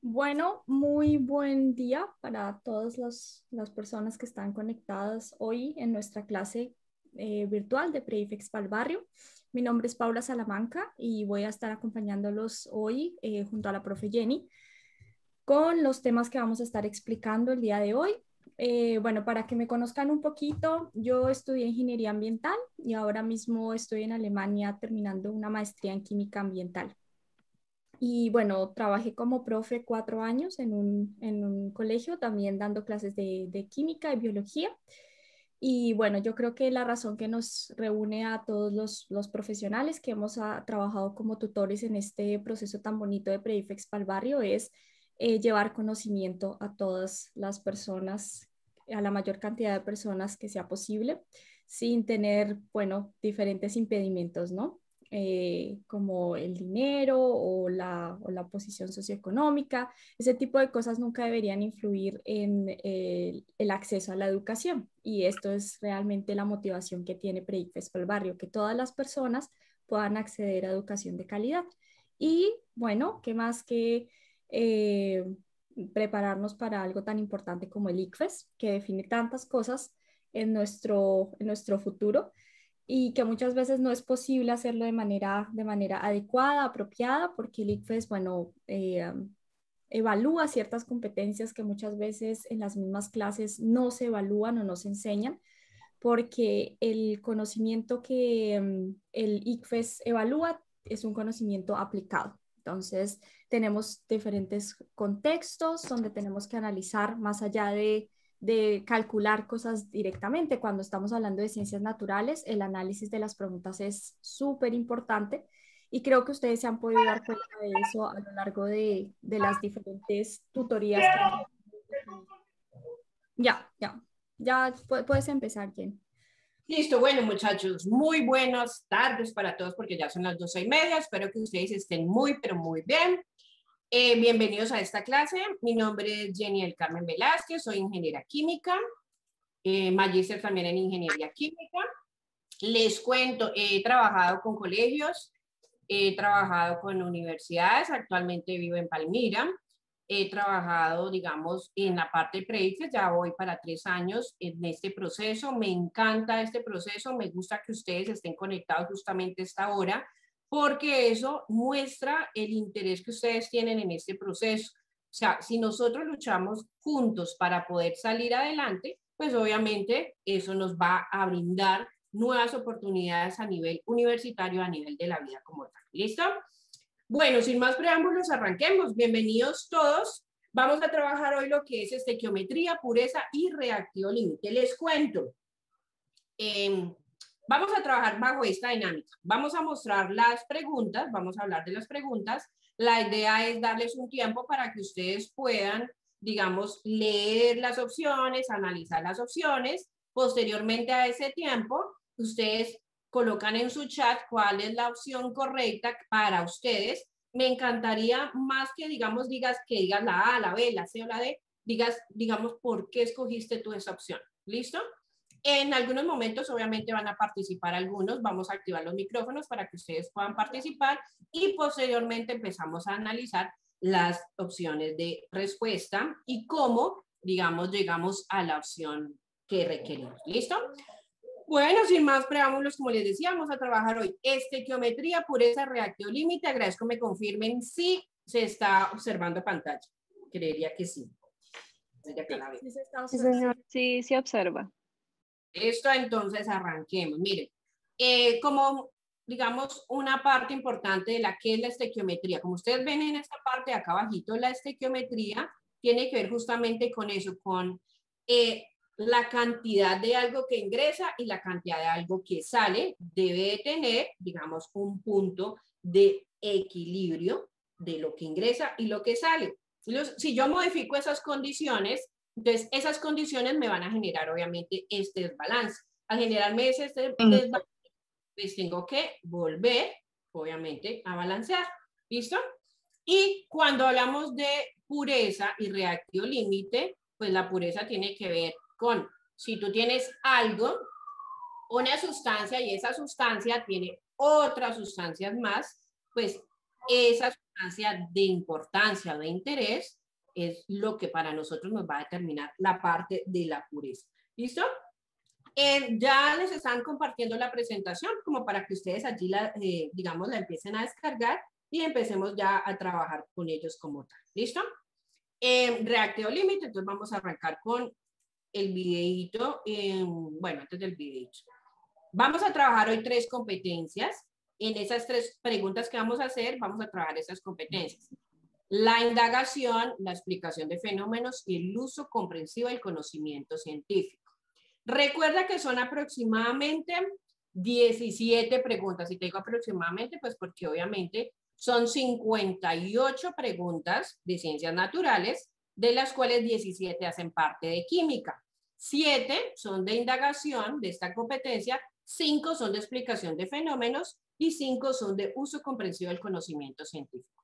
Bueno, muy buen día para todas las, personas que están conectadas hoy en nuestra clase eh, virtual de Prefix para el Barrio. Mi nombre es Paula Salamanca y voy a estar acompañándolos hoy eh, junto a la profe Jenny con los temas que vamos a estar explicando el día de hoy. Eh, bueno, para que me conozcan un poquito, yo estudié ingeniería ambiental y ahora mismo estoy en Alemania terminando una maestría en química ambiental. Y bueno, trabajé como profe cuatro años en un, colegio, también dando clases de, química y biología. Y bueno, yo creo que la razón que nos reúne a todos los, profesionales que hemos ah, trabajado como tutores en este proceso tan bonito de Predifex para el barrio es eh, llevar conocimiento a todas las personas, a la mayor cantidad de personas que sea posible, sin tener, bueno, diferentes impedimentos, ¿no? Eh, como el dinero o la, o la, posición socioeconómica. Ese tipo de cosas nunca deberían influir en el, el acceso a la educación. Y esto es realmente la motivación que tiene Predicfes para el barrio, que todas las personas puedan acceder a educación de calidad. Y bueno, ¿qué más que eh, prepararnos para algo tan importante como el ICFES, que define tantas cosas en nuestro, en nuestro futuro? Y que muchas veces no es posible hacerlo de manera, de manera adecuada, apropiada, porque el ICFES, bueno, eh, evalúa ciertas competencias que muchas veces en las mismas clases no se evalúan o no se enseñan, porque el conocimiento que mm, el ICFES evalúa es un conocimiento aplicado. Entonces, tenemos diferentes contextos donde tenemos que analizar más allá de de calcular cosas directamente. Cuando estamos hablando de ciencias naturales, el análisis de las preguntas es súper importante y creo que ustedes se han podido dar cuenta de eso a lo largo de, de las diferentes tutorías. Ya, ya, ya puedes empezar, Jen. Listo, bueno muchachos, muy buenas tardes para todos porque ya son las doce y media. Espero que ustedes estén muy, pero muy bien. Eh, bienvenidos a esta clase. Mi nombre es Jenny El Carmen Velázquez, soy ingeniera química, eh, magíster también en ingeniería química. Les cuento, he trabajado con colegios, he trabajado con universidades, actualmente vivo en Palmira. He trabajado, digamos, en la parte de ya voy para tres años en este proceso. Me encanta este proceso, me gusta que ustedes estén conectados justamente a esta hora porque eso muestra el interés que ustedes tienen en este proceso. O sea, si nosotros luchamos juntos para poder salir adelante, pues obviamente eso nos va a brindar nuevas oportunidades a nivel universitario, a nivel de la vida como tal. ¿Listo? Bueno, sin más preámbulos, arranquemos. Bienvenidos todos. Vamos a trabajar hoy lo que es estequiometría, pureza y reactivo límite. Les cuento. Eh, Vamos a trabajar bajo esta dinámica. Vamos a mostrar las preguntas, vamos a hablar de las preguntas. La idea es darles un tiempo para que ustedes puedan, digamos, leer las opciones, analizar las opciones. Posteriormente a ese tiempo, ustedes colocan en su chat cuál es la opción correcta para ustedes. Me encantaría más que, digamos, digas que digas la A, la B, la C o la D, digas, digamos, por qué escogiste tú esa opción. ¿Listo? En algunos momentos, obviamente, van a participar algunos. Vamos a activar los micrófonos para que ustedes puedan participar y posteriormente empezamos a analizar las opciones de respuesta y cómo, digamos, llegamos a la opción que requerimos. ¿Listo? Bueno, sin más preámbulos, como les decía, vamos a trabajar hoy estequiometría, pureza, reactivo límite. Agradezco me confirmen si se está observando pantalla. Creería que sí. Sí, señor. Sí, sí observa. Esto entonces arranquemos. Miren, eh, como digamos una parte importante de la que es la estequiometría. Como ustedes ven en esta parte de acá abajito, la estequiometría tiene que ver justamente con eso, con eh, la cantidad de algo que ingresa y la cantidad de algo que sale. Debe tener, digamos, un punto de equilibrio de lo que ingresa y lo que sale. Si yo modifico esas condiciones, entonces, esas condiciones me van a generar, obviamente, este desbalance. Al generarme ese desbalance, pues tengo que volver, obviamente, a balancear. ¿Listo? Y cuando hablamos de pureza y reactivo límite, pues la pureza tiene que ver con si tú tienes algo, una sustancia y esa sustancia tiene otras sustancias más, pues esa circunstancia de importancia de interés es lo que para nosotros nos va a determinar la parte de la pureza. ¿Listo? Eh, ya les están compartiendo la presentación como para que ustedes allí, la, eh, digamos, la empiecen a descargar y empecemos ya a trabajar con ellos como tal. ¿Listo? Eh, Reacteo Límite, entonces vamos a arrancar con el videito, bueno, antes del videito. Vamos a trabajar hoy tres competencias. En esas tres preguntas que vamos a hacer, vamos a trabajar esas competencias. La indagación, la explicación de fenómenos y el uso comprensivo del conocimiento científico. Recuerda que son aproximadamente 17 preguntas. Y tengo aproximadamente, pues porque obviamente son 58 preguntas de ciencias naturales, de las cuales 17 hacen parte de química. 7 son de indagación de esta competencia, 5 son de explicación de fenómenos y 5 son de uso comprensivo del conocimiento científico.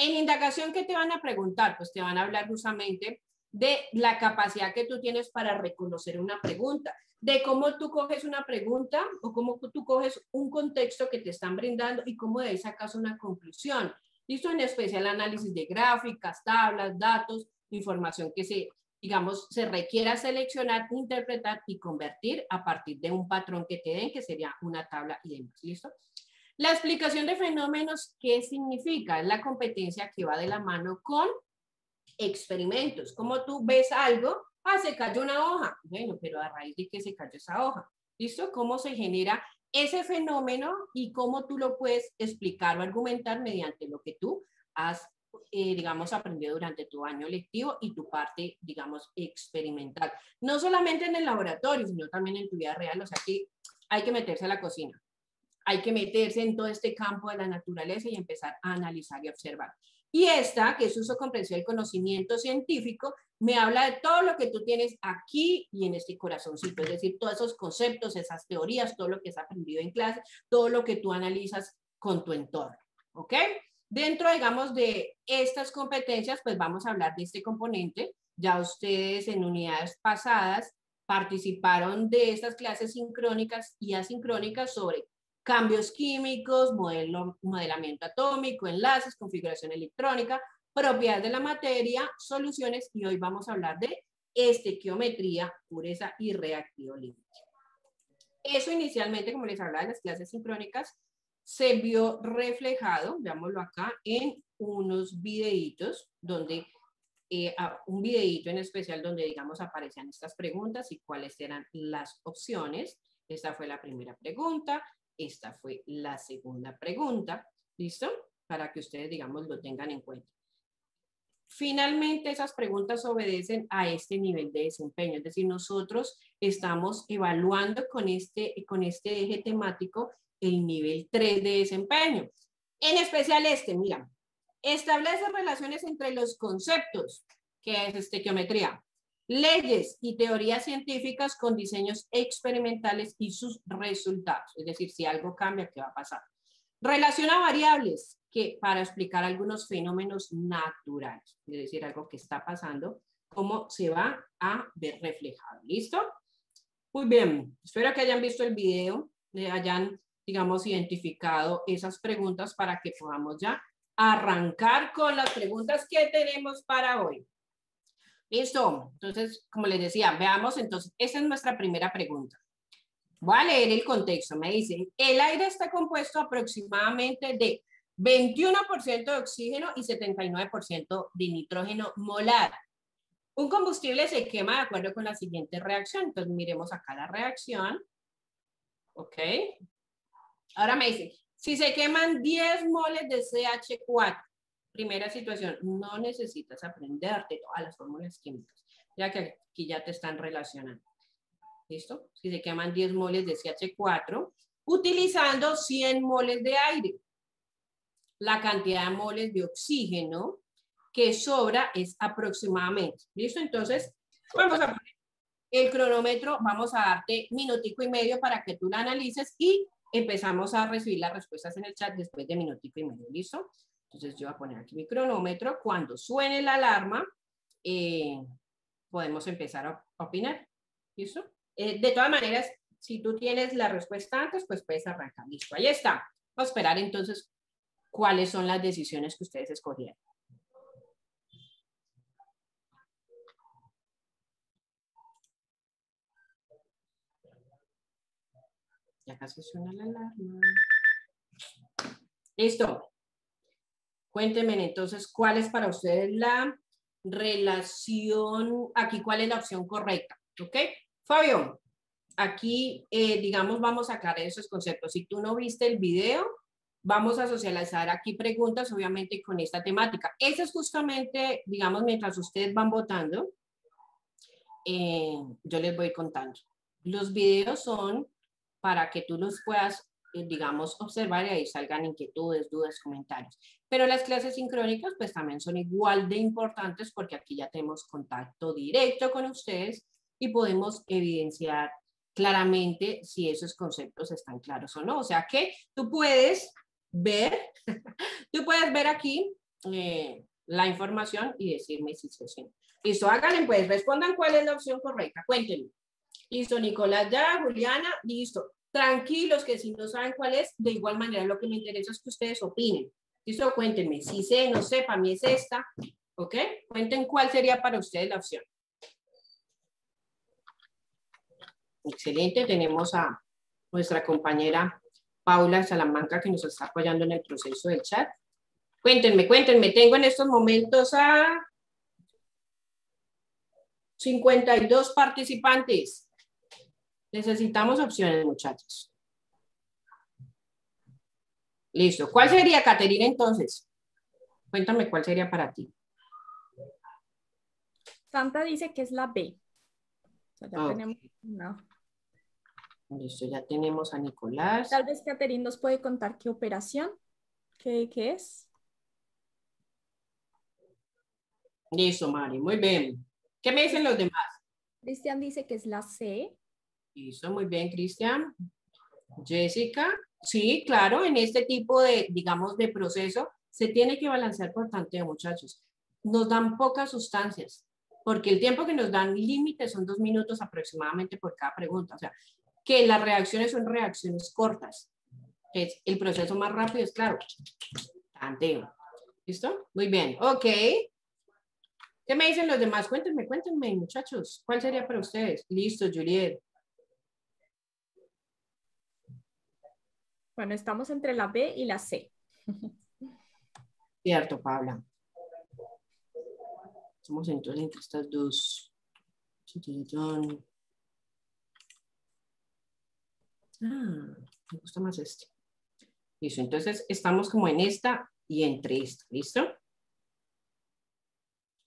En indagación, ¿qué te van a preguntar? Pues te van a hablar justamente de la capacidad que tú tienes para reconocer una pregunta, de cómo tú coges una pregunta o cómo tú coges un contexto que te están brindando y cómo de ahí sacas una conclusión. Listo, en especial análisis de gráficas, tablas, datos, información que se digamos, se requiera seleccionar, interpretar y convertir a partir de un patrón que te den, que sería una tabla y demás. ¿Listo? La explicación de fenómenos, ¿qué significa? Es la competencia que va de la mano con experimentos. Como tú ves algo, ah, se cayó una hoja. Bueno, pero a raíz de que se cayó esa hoja. ¿Listo? ¿Cómo se genera ese fenómeno y cómo tú lo puedes explicar o argumentar mediante lo que tú has eh, digamos, aprendió durante tu año lectivo y tu parte, digamos, experimental. No solamente en el laboratorio, sino también en tu vida real. O sea que hay que meterse a la cocina. Hay que meterse en todo este campo de la naturaleza y empezar a analizar y observar. Y esta, que es uso comprensión del conocimiento científico, me habla de todo lo que tú tienes aquí y en este corazoncito, es decir, todos esos conceptos, esas teorías, todo lo que has aprendido en clase, todo lo que tú analizas con tu entorno. ¿Ok? Dentro, digamos, de estas competencias, pues vamos a hablar de este componente. Ya ustedes en unidades pasadas participaron de estas clases sincrónicas y asincrónicas sobre cambios químicos, modelo, modelamiento atómico, enlaces, configuración electrónica, propiedades de la materia, soluciones y hoy vamos a hablar de estequiometría, pureza y reactivo límite. Eso inicialmente, como les hablaba en las clases sincrónicas, se vio reflejado, veámoslo acá, en unos videitos donde, eh, un videito en especial donde, digamos, aparecían estas preguntas y cuáles eran las opciones. Esta fue la primera pregunta, esta fue la segunda pregunta, ¿listo? Para que ustedes, digamos, lo tengan en cuenta. Finalmente, esas preguntas obedecen a este nivel de desempeño, es decir, nosotros estamos evaluando con este, con este eje temático el nivel 3 de desempeño. En especial este, mira, establece relaciones entre los conceptos, que es estequiometría, leyes y teorías científicas con diseños experimentales y sus resultados. Es decir, si algo cambia, ¿qué va a pasar? Relaciona variables que para explicar algunos fenómenos naturales, es decir, algo que está pasando, cómo se va a ver reflejado. ¿Listo? Muy bien, espero que hayan visto el video, hayan digamos, identificado esas preguntas para que podamos ya arrancar con las preguntas que tenemos para hoy. Listo. Entonces, como les decía, veamos entonces, esa es nuestra primera pregunta. Voy a leer el contexto. Me dicen, el aire está compuesto aproximadamente de 21% de oxígeno y 79% de nitrógeno molar. Un combustible se quema de acuerdo con la siguiente reacción. Entonces, miremos acá la reacción. ¿Ok? Ahora me dice, si se queman 10 moles de CH4, primera situación, no necesitas aprenderte todas las fórmulas químicas, ya que aquí ya te están relacionando. ¿Listo? Si se queman 10 moles de CH4, utilizando 100 moles de aire. La cantidad de moles de oxígeno que sobra es aproximadamente. ¿Listo? Entonces, vamos a poner el cronómetro, vamos a darte minutico y medio para que tú la analices y empezamos a recibir las respuestas en el chat después de minutico y medio, ¿listo? Entonces yo voy a poner aquí mi cronómetro. Cuando suene la alarma, eh, podemos empezar a opinar, ¿listo? Eh, de todas maneras, si tú tienes la respuesta antes, pues puedes arrancar. Listo, ahí está. Vamos a esperar entonces cuáles son las decisiones que ustedes escogieron. Ya casi suena la alarma. Listo. Cuéntenme entonces cuál es para ustedes la relación, aquí cuál es la opción correcta, ¿ok? Fabio, aquí, eh, digamos, vamos a aclarar esos conceptos. Si tú no viste el video, vamos a socializar aquí preguntas, obviamente, con esta temática. Eso es justamente, digamos, mientras ustedes van votando, eh, yo les voy contando. Los videos son para que tú los puedas, digamos, observar y ahí salgan inquietudes, dudas, comentarios. Pero las clases sincrónicas, pues también son igual de importantes porque aquí ya tenemos contacto directo con ustedes y podemos evidenciar claramente si esos conceptos están claros o no. O sea que tú puedes ver, tú puedes ver aquí eh, la información y decirme si se siente. Listo, háganle pues, respondan cuál es la opción correcta, cuéntenme. Listo, Nicolás ya, Juliana, listo. Tranquilos que si no saben cuál es, de igual manera lo que me interesa es que ustedes opinen. Listo, cuéntenme, si sé, no sé, para mí es esta, ¿ok? Cuenten cuál sería para ustedes la opción. Excelente, tenemos a nuestra compañera Paula Salamanca que nos está apoyando en el proceso del chat. Cuéntenme, cuéntenme, tengo en estos momentos a 52 participantes. Necesitamos opciones, muchachos. Listo. ¿Cuál sería, Caterina, entonces? Cuéntame cuál sería para ti. Santa dice que es la B. ya tenemos Listo, ya tenemos a Nicolás. Tal vez Caterina nos puede contar qué operación, qué, qué es. Listo, Mari, muy bien. ¿Qué me dicen los demás? Cristian dice que es la C. Listo, muy bien, Cristian. Jessica, sí, claro, en este tipo de, digamos, de proceso se tiene que balancear por tanteo, muchachos. Nos dan pocas sustancias, porque el tiempo que nos dan límite son dos minutos aproximadamente por cada pregunta. O sea, que las reacciones son reacciones cortas. Es el proceso más rápido es claro. Tanteo. ¿Listo? Muy bien. Ok. ¿Qué me dicen los demás? Cuéntenme, cuéntenme, muchachos. ¿Cuál sería para ustedes? Listo, Juliet. Bueno, estamos entre la B y la C. Cierto, Paula. Estamos entonces entre estas dos. Ah, me gusta más este. Listo, entonces estamos como en esta y entre esta, ¿listo?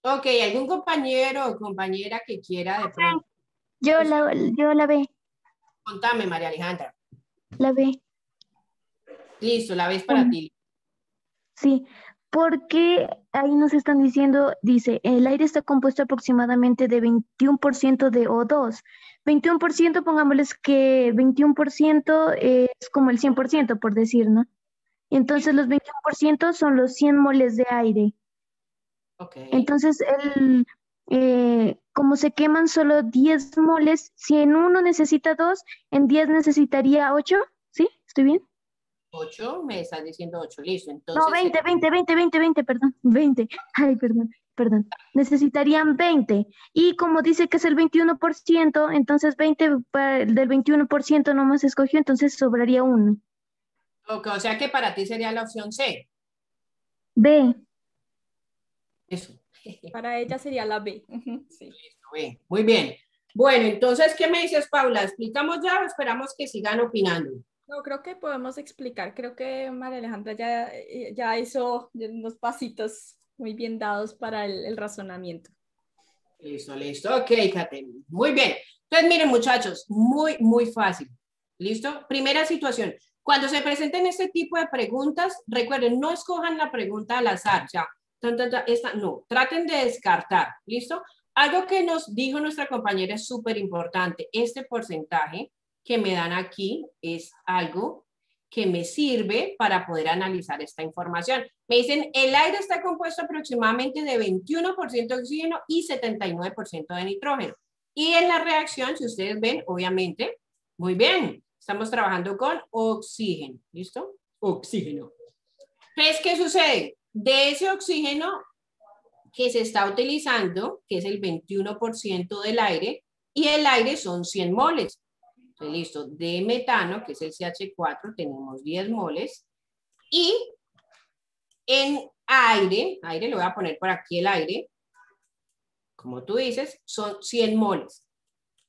Ok, ¿algún compañero o compañera que quiera de pronto? Yo la, yo la ve. Contame, María Alejandra. La ve. Listo, la ves para ti. Sí, porque ahí nos están diciendo, dice, el aire está compuesto aproximadamente de 21% de O2. 21%, pongámosles que 21% es como el 100%, por decir, ¿no? Entonces los 21% son los 100 moles de aire. Okay. Entonces, el, eh, como se queman solo 10 moles, si en uno necesita 2, en 10 necesitaría 8, ¿sí? ¿Estoy bien? 8, me estás diciendo 8, listo. Entonces, no, 20, 20, 20, 20, 20, perdón, 20. Ay, perdón, perdón. Necesitarían 20. Y como dice que es el 21%, entonces 20 del 21% nomás escogió, entonces sobraría 1. Ok, o sea que para ti sería la opción C. B. Eso. Para ella sería la B. Sí. Listo, B. Muy bien. Bueno, entonces, ¿qué me dices, Paula? ¿Explicamos ya o esperamos que sigan opinando? No, creo que podemos explicar. Creo que María Alejandra ya, eh, ya hizo unos pasitos muy bien dados para el, razonamiento. Listo, listo. Ok, Kate. Muy bien. Entonces, miren, muchachos, muy, muy fácil. ¿Listo? Primera situación. Cuando se presenten este tipo de preguntas, recuerden, no escojan la pregunta al azar. Sea, esta, no, traten de descartar. ¿Listo? Algo que nos dijo nuestra compañera es súper importante. Este porcentaje que me dan aquí es algo que me sirve para poder analizar esta información. Me dicen, el aire está compuesto aproximadamente de 21% de oxígeno y 79% de nitrógeno. Y en la reacción, si ustedes ven, obviamente, muy bien, estamos trabajando con oxígeno, ¿listo? Oxígeno. Entonces, ¿qué sucede? De ese oxígeno que se está utilizando, que es el 21% del aire, y el aire son 100 moles. Entonces, listo, de metano, que es el CH4, tenemos 10 moles, y en aire, aire, le voy a poner por aquí el aire, como tú dices, son 100 moles.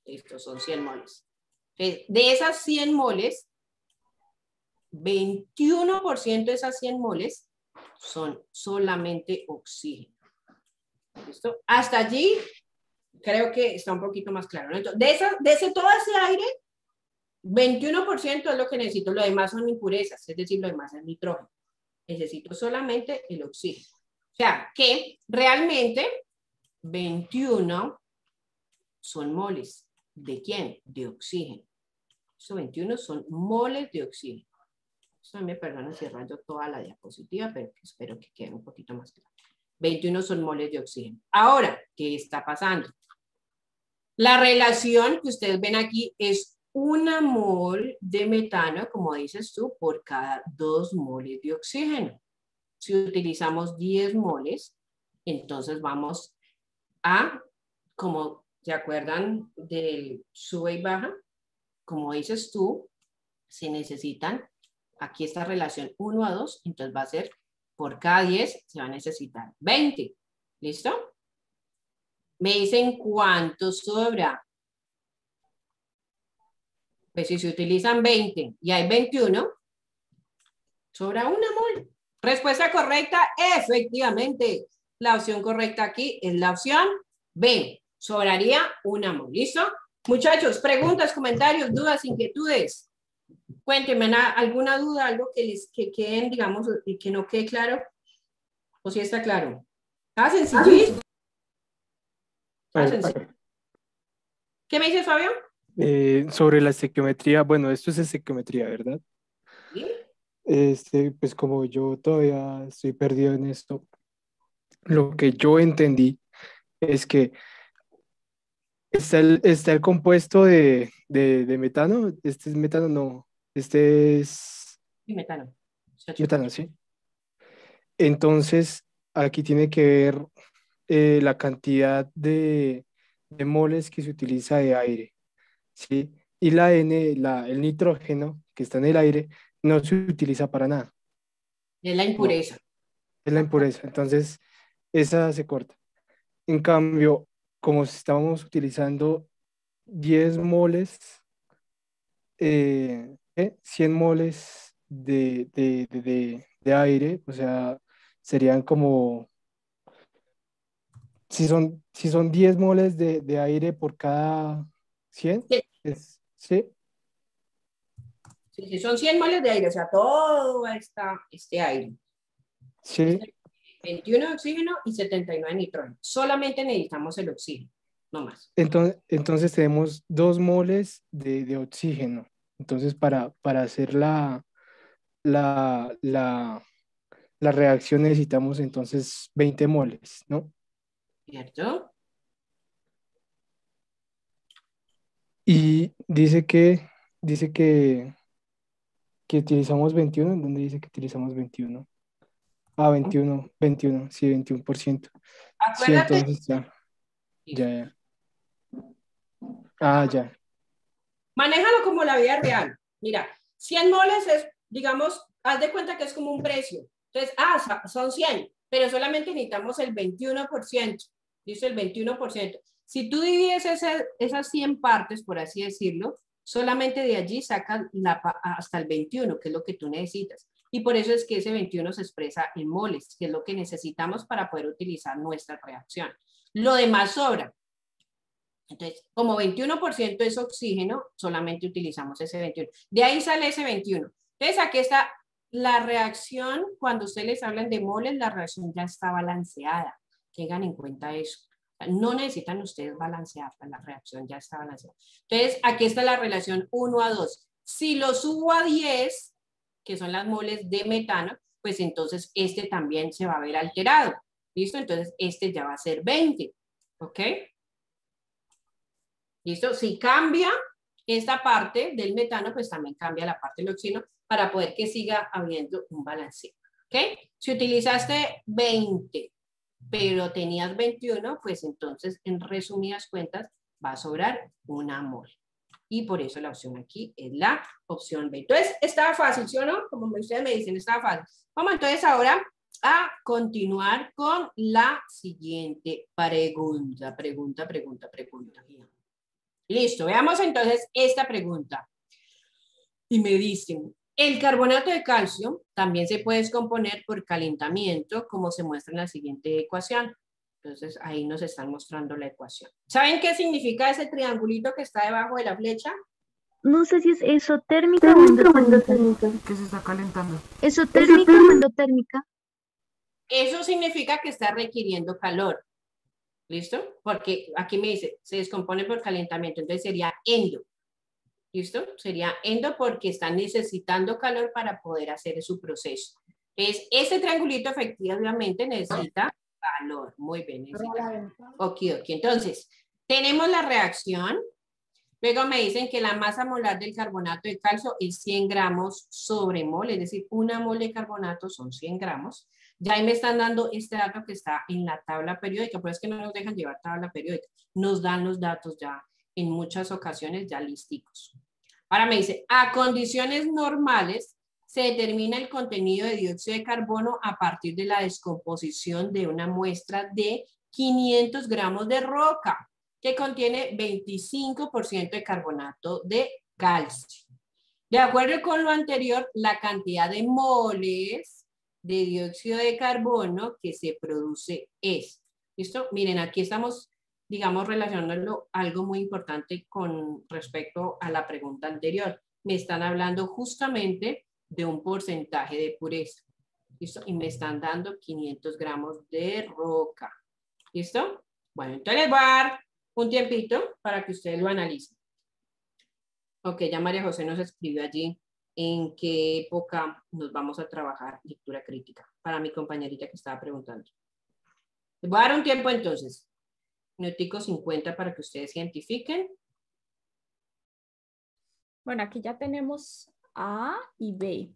Estos son 100 moles. de esas 100 moles, 21% de esas 100 moles son solamente oxígeno. ¿Listo? Hasta allí creo que está un poquito más claro. de, esa, de ese, todo ese aire, 21% es lo que necesito. Lo demás son impurezas, es decir, lo demás es nitrógeno. Necesito solamente el oxígeno. O sea, que realmente 21 son moles. ¿De quién? De oxígeno. Esos 21 son moles de oxígeno. Eso me perdona si rayo toda la diapositiva, pero espero que quede un poquito más claro. 21 son moles de oxígeno. Ahora, ¿qué está pasando? La relación que ustedes ven aquí es una mol de metano, como dices tú, por cada dos moles de oxígeno. Si utilizamos 10 moles, entonces vamos a, como se acuerdan del sube y baja, como dices tú, se necesitan, aquí esta relación 1 a 2, entonces va a ser por cada 10 se va a necesitar 20. ¿Listo? Me dicen cuánto sobra. Pues si se utilizan 20 y hay 21, sobra una mol. Respuesta correcta, efectivamente. La opción correcta aquí es la opción B. Sobraría una mol. ¿Listo? Muchachos, preguntas, comentarios, dudas, inquietudes. Cuéntenme alguna duda, algo que les que queden, digamos, y que no quede claro. O si está claro. Ah, sencillo. ¿Qué me dice Fabio? Eh, sobre la estequiometría, bueno, esto es estequiometría, ¿verdad? ¿Sí? Este, pues como yo todavía estoy perdido en esto, lo que yo entendí es que está el, está el compuesto de, de, metano, este es metano, no, este es... Sí, metano. Metano, sí. Entonces, aquí tiene que ver eh, la cantidad de, de, moles que se utiliza de aire, ¿sí? Y la N, la, el nitrógeno que está en el aire, no se utiliza para nada. Es la impureza. es la impureza. Entonces, esa se corta. En cambio, como estábamos utilizando 10 moles, eh, 100 moles de, de, de, de, aire, o sea, serían como, si son, si son 10 moles de, aire por cada 100, ¿sí? Sí, son 100 moles de aire, o sea, todo está este aire. Sí. 21 de oxígeno y 79 de nitrógeno. Solamente necesitamos el oxígeno, no más. Entonces, entonces tenemos 2 moles de, de, oxígeno. Entonces, para, para hacer la, la, la, la reacción necesitamos entonces 20 moles, ¿no? ¿Cierto? Y dice que, dice que que utilizamos 21, ¿en dónde dice que utilizamos 21? Ah, 21, 21, sí, 21%. Acuérdate. Sí, entonces ya. Ya, ya. Ah, ya. Manéjalo como la vida real. Mira, 100 moles es, digamos, haz de cuenta que es como un precio. Entonces, ah, son 100, pero solamente necesitamos el 21%. Dice el 21%. Si tú divides esas 100 partes, por así decirlo, Solamente de allí sacan la, hasta el 21, que es lo que tú necesitas. Y por eso es que ese 21 se expresa en moles, que es lo que necesitamos para poder utilizar nuestra reacción. Lo demás sobra. Entonces, como 21% es oxígeno, solamente utilizamos ese 21. De ahí sale ese 21. Entonces, aquí está la reacción. Cuando ustedes les hablan de moles, la reacción ya está balanceada. Tengan en cuenta eso. No necesitan ustedes balancear, la reacción ya está balanceada. Entonces, aquí está la relación 1 a 2. Si lo subo a 10, que son las moles de metano, pues entonces este también se va a ver alterado. ¿Listo? Entonces, este ya va a ser 20. ¿Ok? ¿Listo? Si cambia esta parte del metano, pues también cambia la parte del oxígeno para poder que siga habiendo un balanceo. ¿Ok? Si utilizaste 20, pero tenías 21, pues entonces, en resumidas cuentas, va a sobrar una mol. Y por eso la opción aquí es la opción B. Entonces, estaba fácil, ¿sí o no? Como ustedes me dicen, estaba fácil. Vamos entonces ahora a continuar con la siguiente pregunta. Pregunta, pregunta, pregunta. Listo, veamos entonces esta pregunta. Y me dicen, el carbonato de calcio también se puede descomponer por calentamiento, como se muestra en la siguiente ecuación. Entonces, ahí nos están mostrando la ecuación. ¿Saben qué significa ese triangulito que está debajo de la flecha? No sé si es esotérmica o endotérmica. ¿Qué se está calentando? Esotérmica o endotérmica. Eso significa que está requiriendo calor. ¿Listo? Porque aquí me dice, se descompone por calentamiento, entonces sería endo. ¿Listo? Sería endo porque está necesitando calor para poder hacer su proceso. Es ese triangulito efectivamente necesita calor. Muy bien. Ok, ok. Entonces, tenemos la reacción. Luego me dicen que la masa molar del carbonato de calcio es 100 gramos sobre mol, es decir, una mol de carbonato son 100 gramos. Ya ahí me están dando este dato que está en la tabla periódica, pero es que no nos dejan llevar tabla periódica, nos dan los datos ya en muchas ocasiones ya listicos. Ahora me dice, a condiciones normales se determina el contenido de dióxido de carbono a partir de la descomposición de una muestra de 500 gramos de roca que contiene 25% de carbonato de calcio. De acuerdo con lo anterior, la cantidad de moles de dióxido de carbono que se produce es. ¿Listo? Miren, aquí estamos, digamos, relacionándolo algo muy importante con respecto a la pregunta anterior. Me están hablando justamente de un porcentaje de pureza. ¿Listo? Y me están dando 500 gramos de roca. ¿Listo? Bueno, entonces les voy a dar un tiempito para que ustedes lo analicen. Ok, ya María José nos escribe allí en qué época nos vamos a trabajar lectura crítica, para mi compañerita que estaba preguntando. Les voy a dar un tiempo entonces, minutico 50 para que ustedes identifiquen. Bueno, aquí ya tenemos A y B.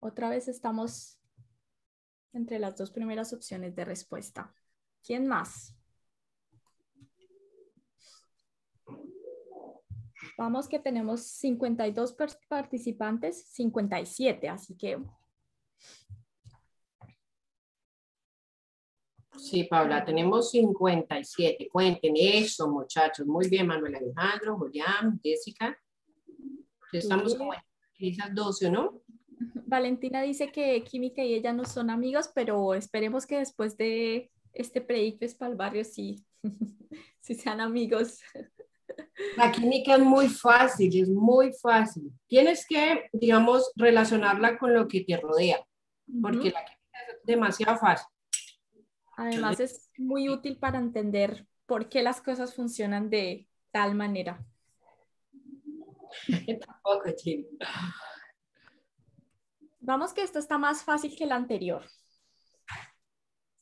Otra vez estamos entre las dos primeras opciones de respuesta. ¿Quién más? Vamos que tenemos 52 participantes, 57, así que... Sí, Paula, tenemos 57. Cuenten eso, muchachos. Muy bien, Manuel Alejandro, Julián, Jessica. Estamos con esas 12, ¿no? Valentina dice que Química y ella no son amigos, pero esperemos que después de este pre-IFES para el barrio sí, sí sean amigos. La química es muy fácil, es muy fácil. Tienes que, digamos, relacionarla con lo que te rodea, porque la química es demasiado fácil. Además es muy útil para entender por qué las cosas funcionan de tal manera. Tampoco, Vamos que esto está más fácil que el anterior.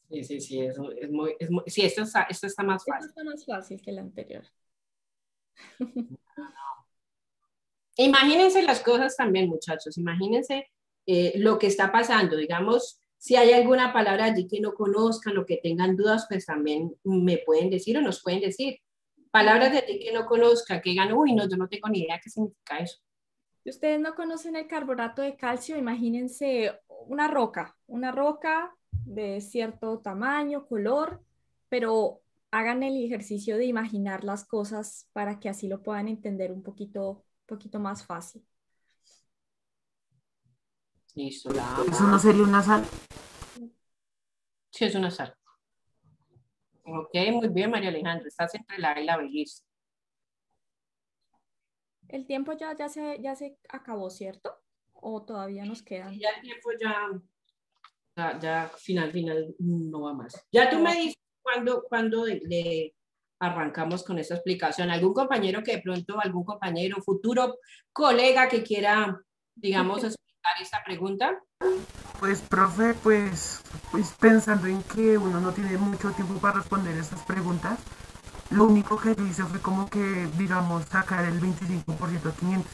Sí, sí, sí, eso es muy, es muy sí, esto está, esto está más fácil. Esto está más fácil que el anterior. Imagínense las cosas también, muchachos. Imagínense eh, lo que está pasando. Digamos, si hay alguna palabra allí que no conozcan o que tengan dudas, pues también me pueden decir o nos pueden decir. Palabras de ti que no conozcan, que digan, uy, no, yo no tengo ni idea qué significa eso. Si ustedes no conocen el carbonato de calcio, imagínense una roca, una roca de cierto tamaño, color, pero hagan el ejercicio de imaginar las cosas para que así lo puedan entender un poquito, poquito más fácil. ¿Eso no sería una sal? Sí, es una sal. Ok, muy bien, María Alejandra. Estás entre la A y la B. El tiempo ya, ya, se, ya se acabó, ¿cierto? ¿O todavía nos quedan? Ya el tiempo ya, ya, ya, final, final, no va más. Ya tú me dices cuando, le arrancamos con esta explicación? ¿Algún compañero que de pronto, algún compañero, futuro colega que quiera, digamos, explicar esta pregunta? Pues, profe, pues, pues pensando en que uno no tiene mucho tiempo para responder estas preguntas, lo único que hice fue como que, digamos, sacar el 25% de 500.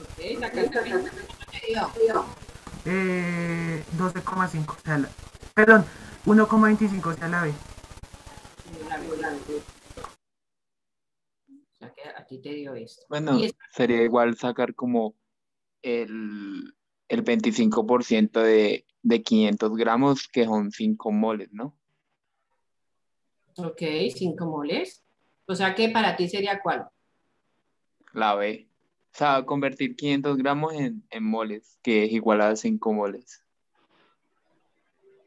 Ok, sacar el 25% de Eh, 12,5, o sea, perdón, 1,25, o sea, la B. O sea, que a ti te dio esto. Bueno, sería igual sacar como el, el 25% de, de 500 gramos, que son 5 moles, ¿no? Ok, 5 moles. O sea que para ti sería cuál? La B. O sea, convertir 500 gramos en, en moles, que es igual a 5 moles.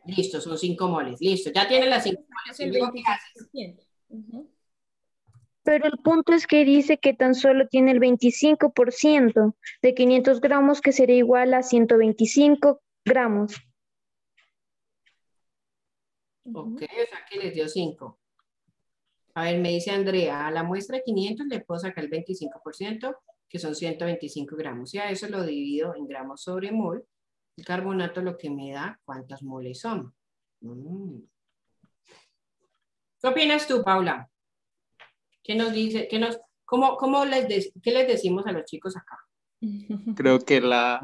Listo, son 5 moles. Listo, ya tiene las 5 moles. El ¿Y luego qué haces? 25%. Ujú. Pero el punto es que dice que tan solo tiene el 25% de 500 gramos, que sería igual a 125 gramos. Ok, o sea que les dio 5. A ver, me dice Andrea, a la muestra de 500 le puedo sacar el 25%, que son 125 gramos. Y a eso lo divido en gramos sobre mol. El carbonato lo que me da, ¿cuántas moles son? Mm. ¿Qué opinas tú, Paula? ¿Qué nos dice? ¿Qué, nos, cómo, cómo les de- ¿Qué les decimos a los chicos acá? Creo que la,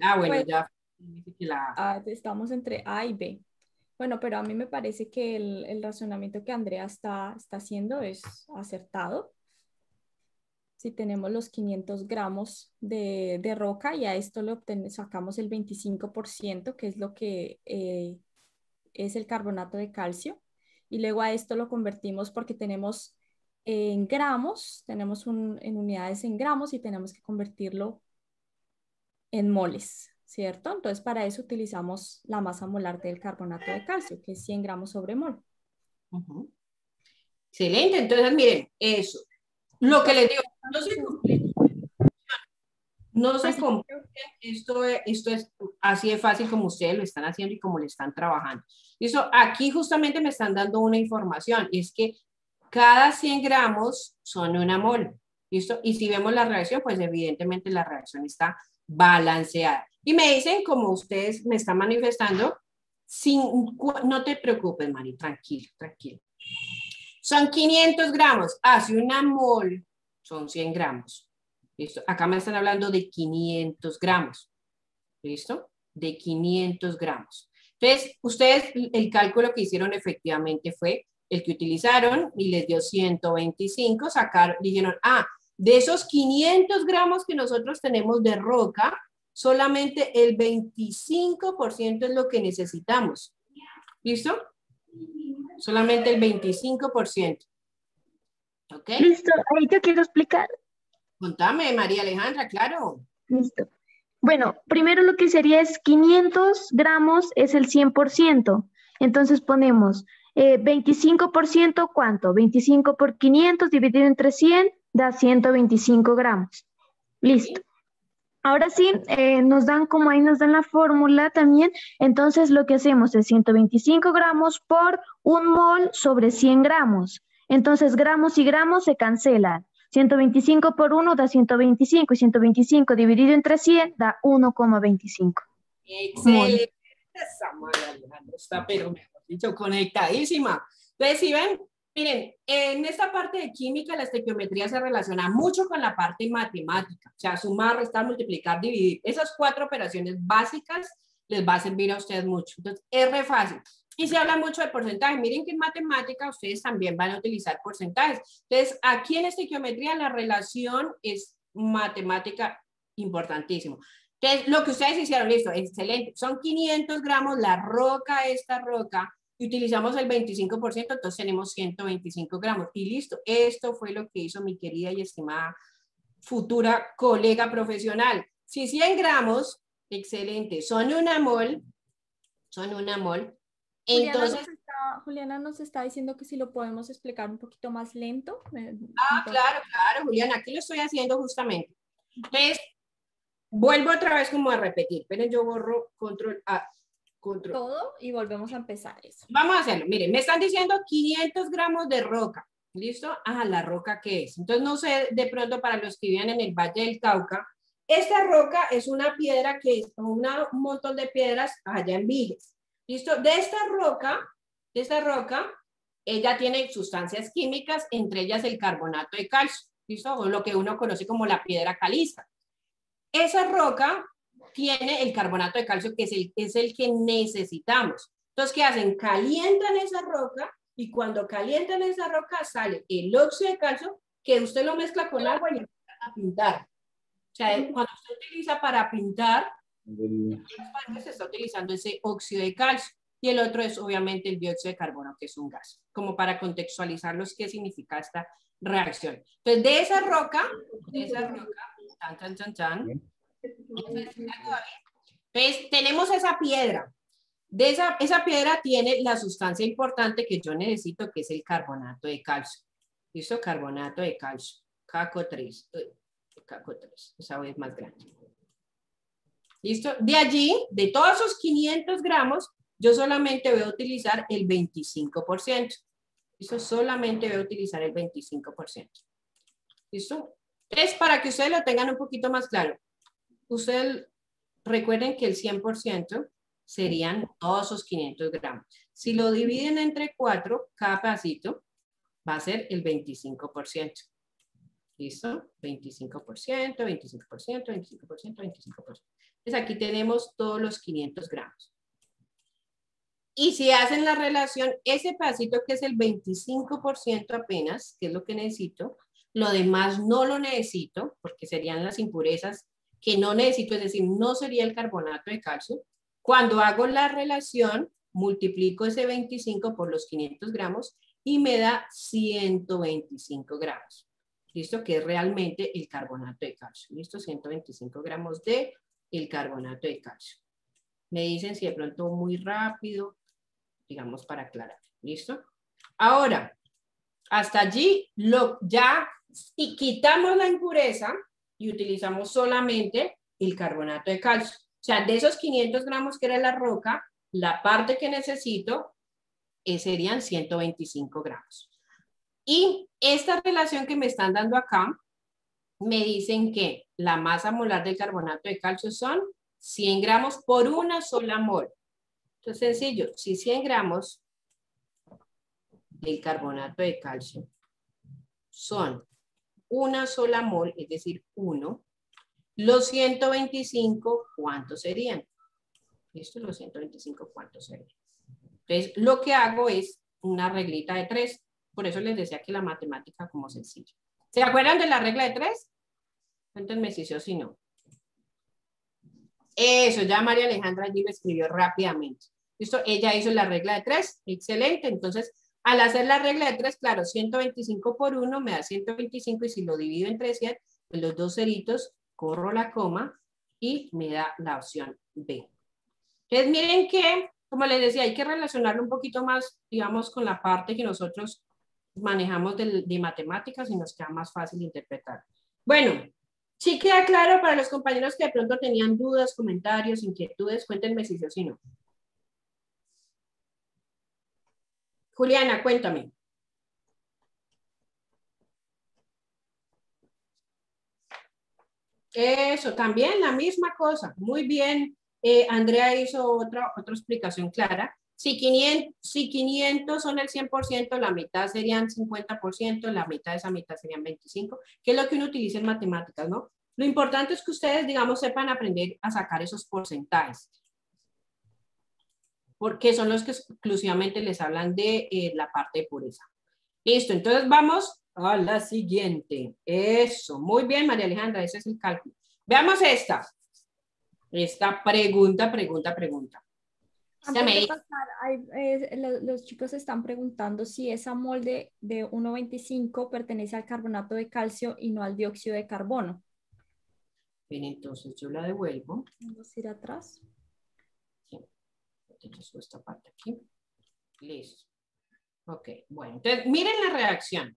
Ah, bueno, Pues- ya. la- Ah, estamos entre A y B. Bueno, pero a mí me parece que el, el razonamiento que Andrea está, está haciendo es acertado. Si tenemos los 500 gramos de, de roca y a esto le obten- sacamos el 25%, que es lo que eh, es el carbonato de calcio, y luego a esto lo convertimos porque tenemos en gramos, tenemos un- en unidades en gramos y tenemos que convertirlo en moles, ¿cierto? Entonces, para eso utilizamos la masa molar del carbonato de calcio, que es 100 gramos sobre mol. Ujú. Excelente, entonces miren, eso. Lo que les digo, no se compliquen. No se Así- compliquen, esto, es- esto es así de fácil como ustedes lo están haciendo y como le están trabajando. Listo, aquí justamente me están dando una información, y es que cada 100 gramos son una mol. ¿Listo? Y si vemos la reacción, pues evidentemente la reacción está balanceada. Y me dicen, como ustedes me están manifestando, sin, no te preocupes, Mari, tranquilo, tranquilo. Son 500 gramos. Hace una mol, son 100 gramos. ¿Listo? Acá me están hablando de 500 gramos. ¿Listo? De 500 gramos. Entonces, ustedes, el cálculo que hicieron efectivamente fue el que utilizaron y les dio 125, sacaron, dijeron, ah, de esos 500 gramos que nosotros tenemos de roca, solamente el 25% es lo que necesitamos. ¿Listo? Solamente el 25%. ¿Ok? Listo, ahí yo quiero explicar. Contame, María Alejandra, claro. Listo. Bueno, primero lo que sería es 500 gramos es el 100%. Entonces ponemos eh, 25%, ¿cuánto? 25 por 500 dividido entre 100 da 125 gramos. Listo. Ahora sí, eh, nos dan como ahí nos dan la fórmula también. Entonces lo que hacemos es 125 gramos por un mol sobre 100 gramos. Entonces gramos y gramos se cancelan. 125 por 1 da 125 y 125 dividido entre 100 da 1,25. Excelente. Esa María Alejandra está, pero mejor dicho, conectadísima. Entonces, si ven, miren, en esta parte de química, la estequiometría se relaciona mucho con la parte matemática. O sea, sumar, restar, multiplicar, dividir. Esas cuatro operaciones básicas les va a servir a ustedes mucho. Entonces, es re fácil. Y se habla mucho de porcentaje. Miren que en matemática ustedes también van a utilizar porcentajes. Entonces, aquí en estequiometría la relación es matemática importantísimo. Entonces, lo que ustedes hicieron, listo, excelente. Son 500 gramos la roca, esta roca, y utilizamos el 25%, entonces tenemos 125 gramos. Y listo, esto fue lo que hizo mi querida y estimada futura colega profesional. Si 100 gramos, excelente, son una mol, son una mol, Juliana, entonces... nos está, Juliana nos está diciendo que si lo podemos explicar un poquito más lento. eh, Ah, entonces- claro, claro, Juliana, aquí lo estoy haciendo justamente. Entonces, vuelvo otra vez como a repetir, pero yo borro control A, control. Todo y volvemos a empezar eso. Vamos a hacerlo. Miren, me están diciendo 500 gramos de roca. ¿Listo? Ah, la roca qué es. Entonces, no sé de pronto para los que viven en el Valle del Cauca, esta roca es una piedra que es una- un montón de piedras allá en Viges. ¿Listo? De esta roca, de esta roca, ella tiene sustancias químicas, entre ellas el carbonato de calcio. ¿Listo? O lo que uno conoce como la piedra caliza. esa roca tiene el carbonato de calcio que es el, es el que necesitamos. Entonces, ¿qué hacen? Calientan esa roca y cuando calientan esa roca sale el óxido de calcio que usted lo mezcla con agua y empieza a pintar. O sea, cuando usted utiliza para pintar, se está utilizando ese óxido de calcio. Y el otro es obviamente el dióxido de carbono, que es un gas, como para contextualizarlos qué significa esta reacción. Entonces, de esa roca, de esa roca, tan, tan, tan, Entonces, tenemos esa piedra. De esa, esa piedra tiene la sustancia importante que yo necesito, que es el carbonato de calcio. ¿Listo? Carbonato de calcio. Caco 3. Caco 3. Esa vez más grande. ¿Listo? De allí, de todos esos 500 gramos, yo solamente voy a utilizar el 25%. ¿Listo? Solamente voy a utilizar el 25%. ¿Listo? Es para que ustedes lo tengan un poquito más claro. Ustedes recuerden que el 100% serían todos esos 500 gramos. Si lo dividen entre 4, cada pedacito va a ser el 25%. ¿Listo? 25%, 25%, 25%, 25%. Aquí tenemos todos los 500 gramos. Y si hacen la relación, ese pedacito que es el 25% apenas, que es lo que necesito, lo demás no lo necesito, porque serían las impurezas que no necesito, es decir, no sería el carbonato de calcio, cuando hago la relación, multiplico ese 25 por los 500 gramos y me da 125 gramos. ¿Listo? Que es realmente el carbonato de calcio. ¿Listo? 125 gramos de el carbonato de calcio. Me dicen si de pronto muy rápido, digamos para aclarar. ¿Listo? Ahora, hasta allí lo, ya y quitamos la impureza y utilizamos solamente el carbonato de calcio. O sea, de esos 500 gramos que era la roca, la parte que necesito eh, serían 125 gramos. Y esta relación que me están dando acá, me dicen que la masa molar del carbonato de calcio son 100 gramos por una sola mol. Entonces, sencillo, si 100 gramos del carbonato de calcio son una sola mol, es decir, 1, los 125, ¿cuántos serían? ¿Listo? Los 125, ¿cuántos serían? Entonces, lo que hago es una reglita de 3. Por eso les decía que la matemática como sencilla. ¿Se acuerdan de la regla de 3? Cuéntenme si sí o si no. Eso, ya María Alejandra allí lo escribió rápidamente. ¿Listo? Ella hizo la regla de 3. Excelente. Entonces, al hacer la regla de 3, claro, 125 por 1 me da 125 y si lo divido entre 100, pues los dos ceritos corro la coma y me da la opción B. Entonces miren que, como les decía, hay que relacionarlo un poquito más, digamos, con la parte que nosotros manejamos de, de matemáticas y nos queda más fácil interpretar. Bueno, sí queda claro para los compañeros que de pronto tenían dudas, comentarios, inquietudes, cuéntenme si sí o si no. Juliana, cuéntame. Eso, también la misma cosa. Muy bien. Eh, Andrea hizo otra, otra explicación clara. Si 500, si 500 son el 100%, la mitad serían 50%, la mitad de esa mitad serían 25%, que es lo que uno utiliza en matemáticas, ¿no? Lo importante es que ustedes, digamos, sepan aprender a sacar esos porcentajes, porque son los que exclusivamente les hablan de eh, la parte de pureza. Listo, entonces vamos a la siguiente. Eso, muy bien, María Alejandra, ese es el cálculo. Veamos esta. Esta pregunta, pregunta, pregunta. Eh, los, chicos están preguntando si esa molde de 1.25 pertenece al carbonato de calcio y no al dióxido de carbono. Bien, entonces yo la devuelvo. Vamos a ir atrás. Sí. Yo esta parte aquí. Listo. Ok, bueno. Entonces, miren la reacción.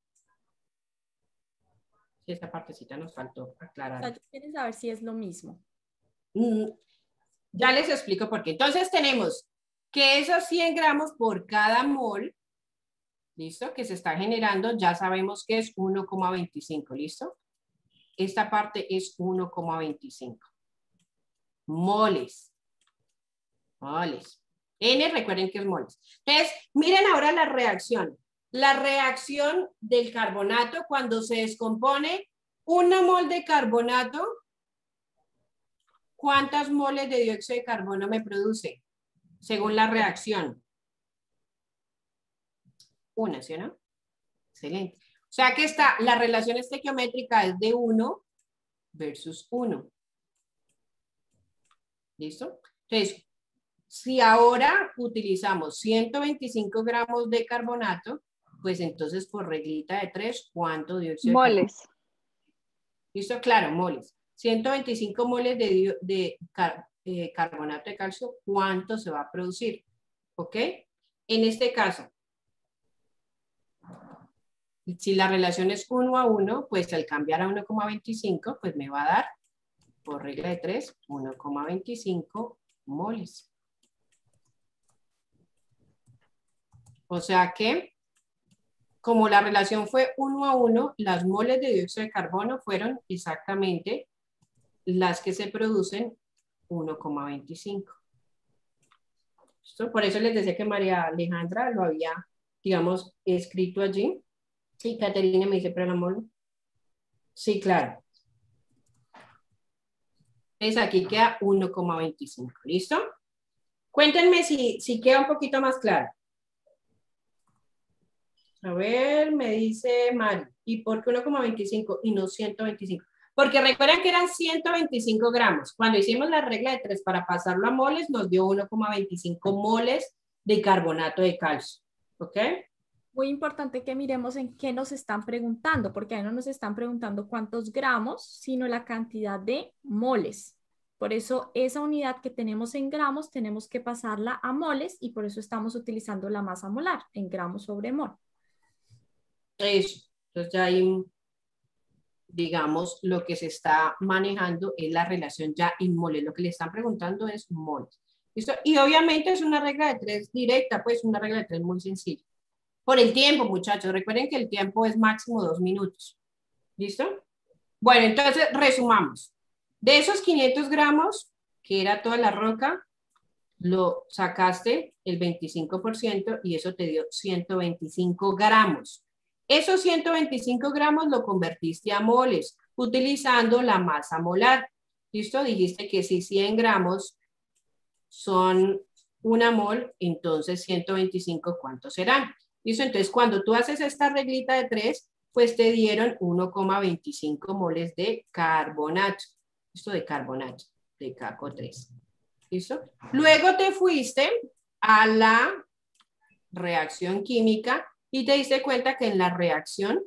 Si esta partecita nos faltó aclarar. O sea, saber si es lo mismo. Mm, ya les explico por qué. Entonces tenemos que esos 100 gramos por cada mol, ¿listo? Que se está generando, ya sabemos que es 1,25, ¿listo? Esta parte es 1,25. Moles. Moles. N, recuerden que es moles. Entonces, miren ahora la reacción. La reacción del carbonato cuando se descompone una mol de carbonato ¿cuántas moles de dióxido de carbono me produce? Según la reacción. Una, ¿sí o no? Excelente. O sea que está, la relación estequiométrica es de 1 versus 1. ¿Listo? Entonces, si ahora utilizamos 125 gramos de carbonato, pues entonces por reglita de 3, ¿cuánto dióxido Moles. de? ¿Listo? Claro, moles. 125 moles de, de eh, carbonato de calcio, ¿cuánto se va a producir? ¿Ok? En este caso, si la relación es 1 a 1, pues al cambiar a 1,25, pues me va a dar, por regla de 3, 1,25 moles. O sea que, como la relación fue 1 a 1, las moles de dióxido de carbono fueron exactamente las que se producen 1,25. Por eso les decía que María Alejandra lo había, digamos, escrito allí. Sí, Caterina me dice, pero la mole. Sí, claro. Entonces aquí queda 1,25. ¿Listo? Cuéntenme si, si queda un poquito más claro. A ver, me dice Mari. ¿Y por qué 1,25 y no 125? Porque recuerden que eran 125 gramos. Cuando hicimos la regla de 3 para pasarlo a moles, nos dio 1,25 moles de carbonato de calcio. ¿Ok? Muy importante que miremos en qué nos están preguntando, porque ahí no nos están preguntando cuántos gramos, sino la cantidad de moles. Por eso esa unidad que tenemos en gramos tenemos que pasarla a moles y por eso estamos utilizando la masa molar en gramos sobre mol. Eso. Entonces ya hay, digamos, lo que se está manejando es la relación ya en moles. Lo que le están preguntando es moles. ¿Listo? Y obviamente es una regla de tres directa, pues una regla de tres muy sencilla. Por el tiempo, muchachos. Recuerden que el tiempo es máximo dos minutos. ¿Listo? Bueno, entonces resumamos. De esos 500 gramos, que era toda la roca, lo sacaste el 25% y eso te dio 125 gramos. Esos 125 gramos lo convertiste a moles utilizando la masa molar. ¿Listo? Dijiste que si 100 gramos son una mol, entonces 125, ¿cuántos serán? ¿Listo? Entonces, cuando tú haces esta reglita de 3, pues te dieron 1,25 moles de carbonato. Esto de carbonato, de CACO 3. ¿Listo? Luego te fuiste a la reacción química y te diste cuenta que en la reacción,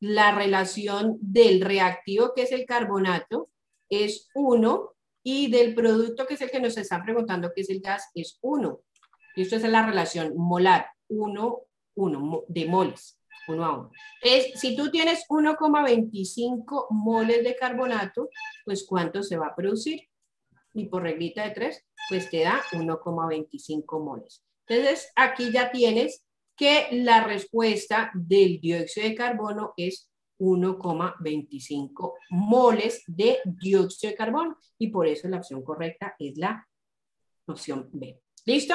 la relación del reactivo, que es el carbonato, es 1 y del producto, que es el que nos están preguntando, que es el gas, es 1. Y esto es la relación molar, 1, 1 de moles, 1 a 1. Entonces, si tú tienes 1,25 moles de carbonato, pues ¿cuánto se va a producir? Y por reglita de 3, pues te da 1,25 moles. Entonces, aquí ya tienes que la respuesta del dióxido de carbono es 1,25 moles de dióxido de carbono y por eso la opción correcta es la opción B. ¿Listo?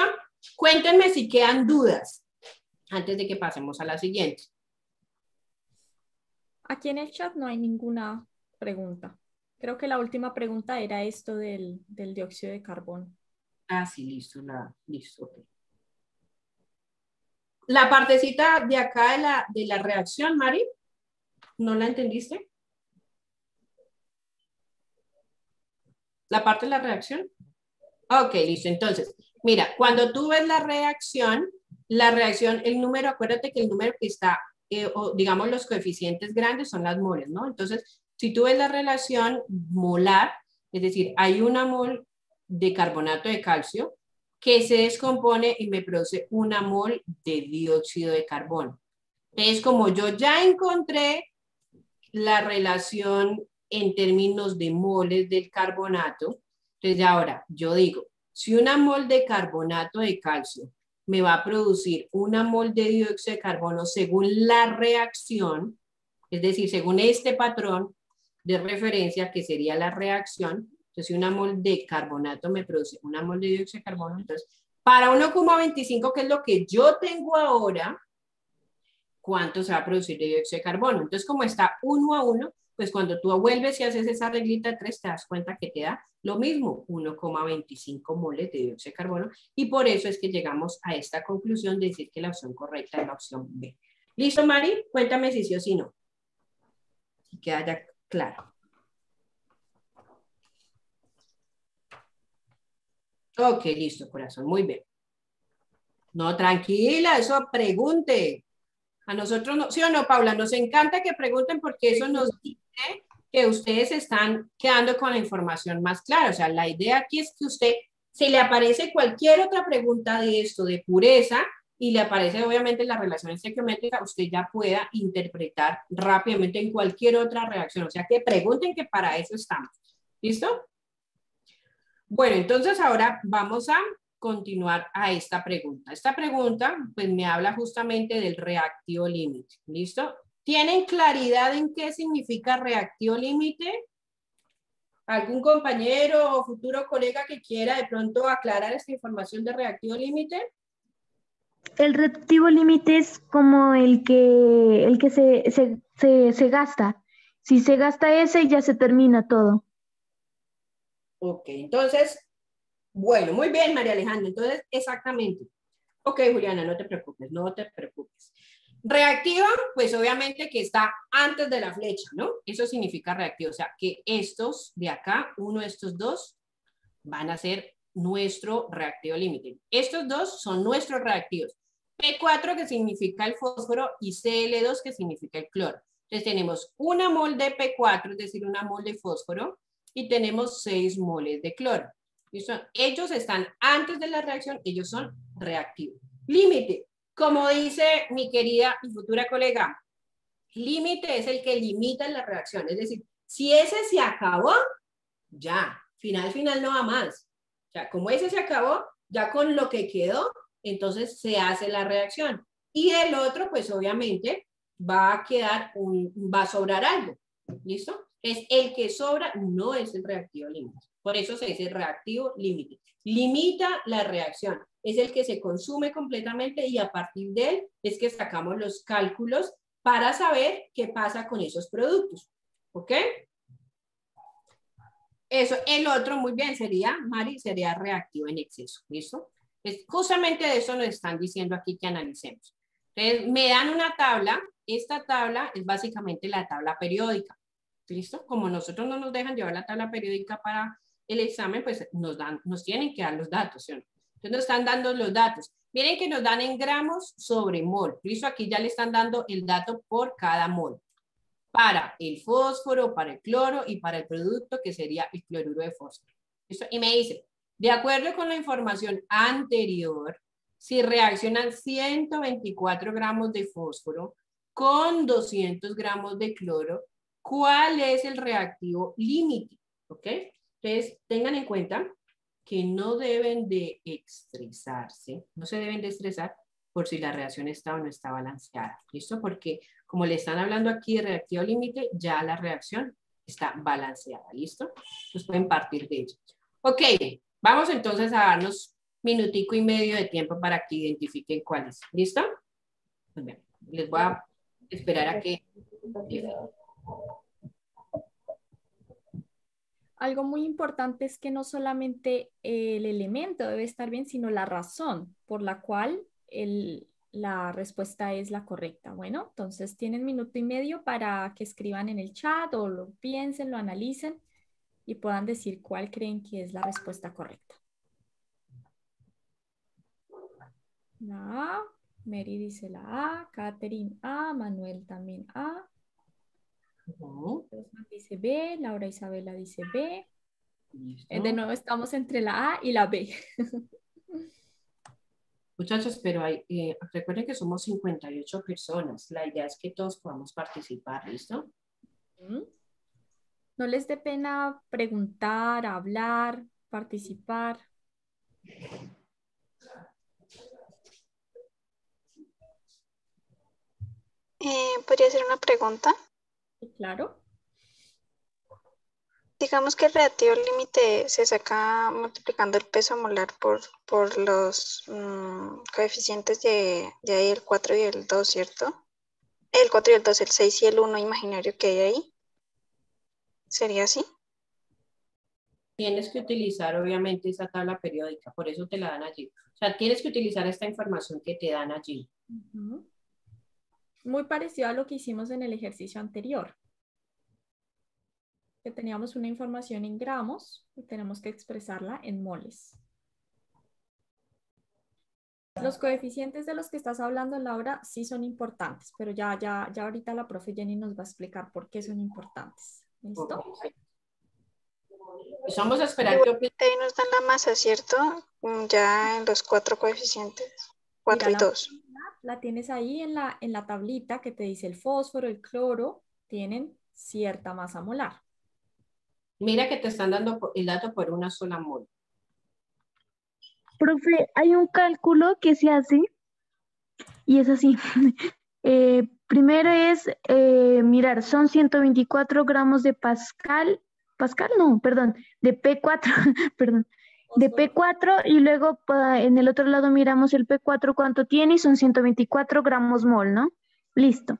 Cuéntenme si quedan dudas antes de que pasemos a la siguiente. Aquí en el chat no hay ninguna pregunta. Creo que la última pregunta era esto del, dióxido de carbono. Ah, sí, listo, la, listo. La partecita de acá de la, de la reacción, Mari, ¿no la entendiste? La parte de la reacción. Ok, listo. Entonces, mira, cuando tú ves la reacción, la reacción, el número, acuérdate que el número que está, eh, o digamos los coeficientes grandes son las moles, ¿no? Entonces, si tú ves la relación molar, es decir, hay una mol de carbonato de calcio, que se descompone y me produce una mol de dióxido de carbono. Es como yo ya encontré la relación en términos de moles del carbonato, entonces ahora yo digo, si una mol de carbonato de calcio me va a producir una mol de dióxido de carbono según la reacción, es decir, según este patrón de referencia que sería la reacción, entonces, si una mol de carbonato me produce una mol de dióxido de carbono, entonces, para 1,25, que es lo que yo tengo ahora, ¿cuánto se va a producir de dióxido de carbono? Entonces, como está uno a uno, pues cuando tú vuelves y haces esa reglita de 3, te das cuenta que te da lo mismo, 1,25 moles de dióxido de carbono, y por eso es que llegamos a esta conclusión de decir que la opción correcta es la opción B. ¿Listo, Mari? Cuéntame si sí o si no. Que haya claro. Ok, listo, corazón, muy bien. No, tranquila, eso pregunte. A nosotros, no, ¿sí o no, Paula? Nos encanta que pregunten porque eso nos dice que ustedes están quedando con la información más clara. O sea, la idea aquí es que usted, si le aparece cualquier otra pregunta de esto, de pureza, y le aparece obviamente la relación estequiométrica, usted ya pueda interpretar rápidamente en cualquier otra reacción. O sea, que pregunten que para eso estamos. ¿Listo? Bueno, entonces ahora vamos a continuar a esta pregunta. Esta pregunta, pues me habla justamente del reactivo límite. ¿Listo? ¿Tienen claridad en qué significa reactivo límite? ¿Algún compañero o futuro colega que quiera de pronto aclarar esta información de reactivo límite? El reactivo límite es como el que, el que se, se, se, gasta. Si se gasta ese, ya se termina todo. Ok, entonces, bueno, muy bien, María Alejandra. Entonces, exactamente. Ok, Juliana, no te preocupes, no te preocupes. Reactiva, pues obviamente que está antes de la flecha, ¿no? Eso significa reactivo, o sea, que estos de acá, uno de estos dos, van a ser nuestro reactivo límite. Estos dos son nuestros reactivos. P4 que significa el fósforo y Cl2 que significa el cloro. Entonces tenemos una mol de P4, es decir, una mol de fósforo, y tenemos 6 moles de cloro. Ellos están antes de la reacción, ellos son reactivos. Límite, como dice mi querida y futura colega, límite es el que limita la reacción. Es decir, si ese se acabó, ya, final, final no va más. O como ese se acabó, ya con lo que quedó, entonces se hace la reacción. Y el otro, pues obviamente, va a quedar, un, va a sobrar algo. ¿Listo? Es el que sobra, no es el reactivo límite. Por eso se dice reactivo límite. Limita la reacción. Es el que se consume completamente y a partir de él es que sacamos los cálculos para saber qué pasa con esos productos. ¿Ok? Eso, el otro, muy bien, sería, Mari, sería reactivo en exceso. ¿Listo? Justamente de eso nos están diciendo aquí que analicemos. Entonces, me dan una tabla. Esta tabla es básicamente la tabla periódica. ¿Listo? Como nosotros no nos dejan llevar la tabla periódica para el examen, pues nos, dan, nos tienen que dar los datos, ¿sí? Entonces nos están dando los datos. Miren que nos dan en gramos sobre mol. Listo, aquí ya le están dando el dato por cada mol. Para el fósforo, para el cloro y para el producto que sería el cloruro de fósforo. ¿Listo? Y me dice, de acuerdo con la información anterior, si reaccionan 124 gramos de fósforo con 200 gramos de cloro, ¿cuál es el reactivo límite? ¿Ok? Entonces, tengan en cuenta que no deben de estresarse, no se deben de estresar por si la reacción está o no está balanceada. ¿Listo? Porque como le están hablando aquí de reactivo límite, ya la reacción está balanceada. ¿Listo? Entonces pueden partir de ello. Ok, vamos entonces a darnos minutico y medio de tiempo para que identifiquen cuál es. ¿Listo? bien, les voy a esperar a que algo muy importante es que no solamente el elemento debe estar bien, sino la razón por la cual la respuesta es la correcta. Bueno, entonces tienen minuto y medio para que escriban en el chat o lo piensen, lo analicen y puedan decir cuál creen que es la respuesta correcta. La A, Mary dice la A, Catherine A, Manuel también A, dice B, Laura Isabela dice B. Eh, de nuevo estamos entre la A y la B. Muchachos, pero hay, eh, recuerden que somos 58 personas. La idea es que todos podamos participar, ¿listo? No les dé pena preguntar, hablar, participar. Eh, ¿Podría hacer una pregunta? Claro. Digamos que el reactivo límite se saca multiplicando el peso molar por, por los mm, coeficientes de, de, ahí el 4 y el 2, ¿cierto? El 4 y el 2, el 6 y el 1 imaginario que hay ahí. ¿Sería así? Tienes que utilizar obviamente esa tabla periódica, por eso te la dan allí. O sea, tienes que utilizar esta información que te dan allí. Muy parecido a lo que hicimos en el ejercicio anterior. Que teníamos una información en gramos y tenemos que expresarla en moles. Los coeficientes de los que estás hablando, Laura, sí son importantes, pero ya, ya, ya ahorita la profe Jenny nos va a explicar por qué son importantes. ¿Listo? Pues vamos a esperar que Ahí nos dan la masa, ¿cierto? Ya en los cuatro coeficientes, cuatro y dos. La tienes ahí en la, en la tablita que te dice el fósforo, el cloro, tienen cierta masa molar. Mira que te están dando el dato por una sola mol. Profe, hay un cálculo que se hace y es así. Eh, primero es eh, mirar, son 124 gramos de Pascal, Pascal no, perdón, de P4, perdón, de P4 y luego en el otro lado miramos el P4 cuánto tiene y son 124 gramos mol, ¿no? Listo.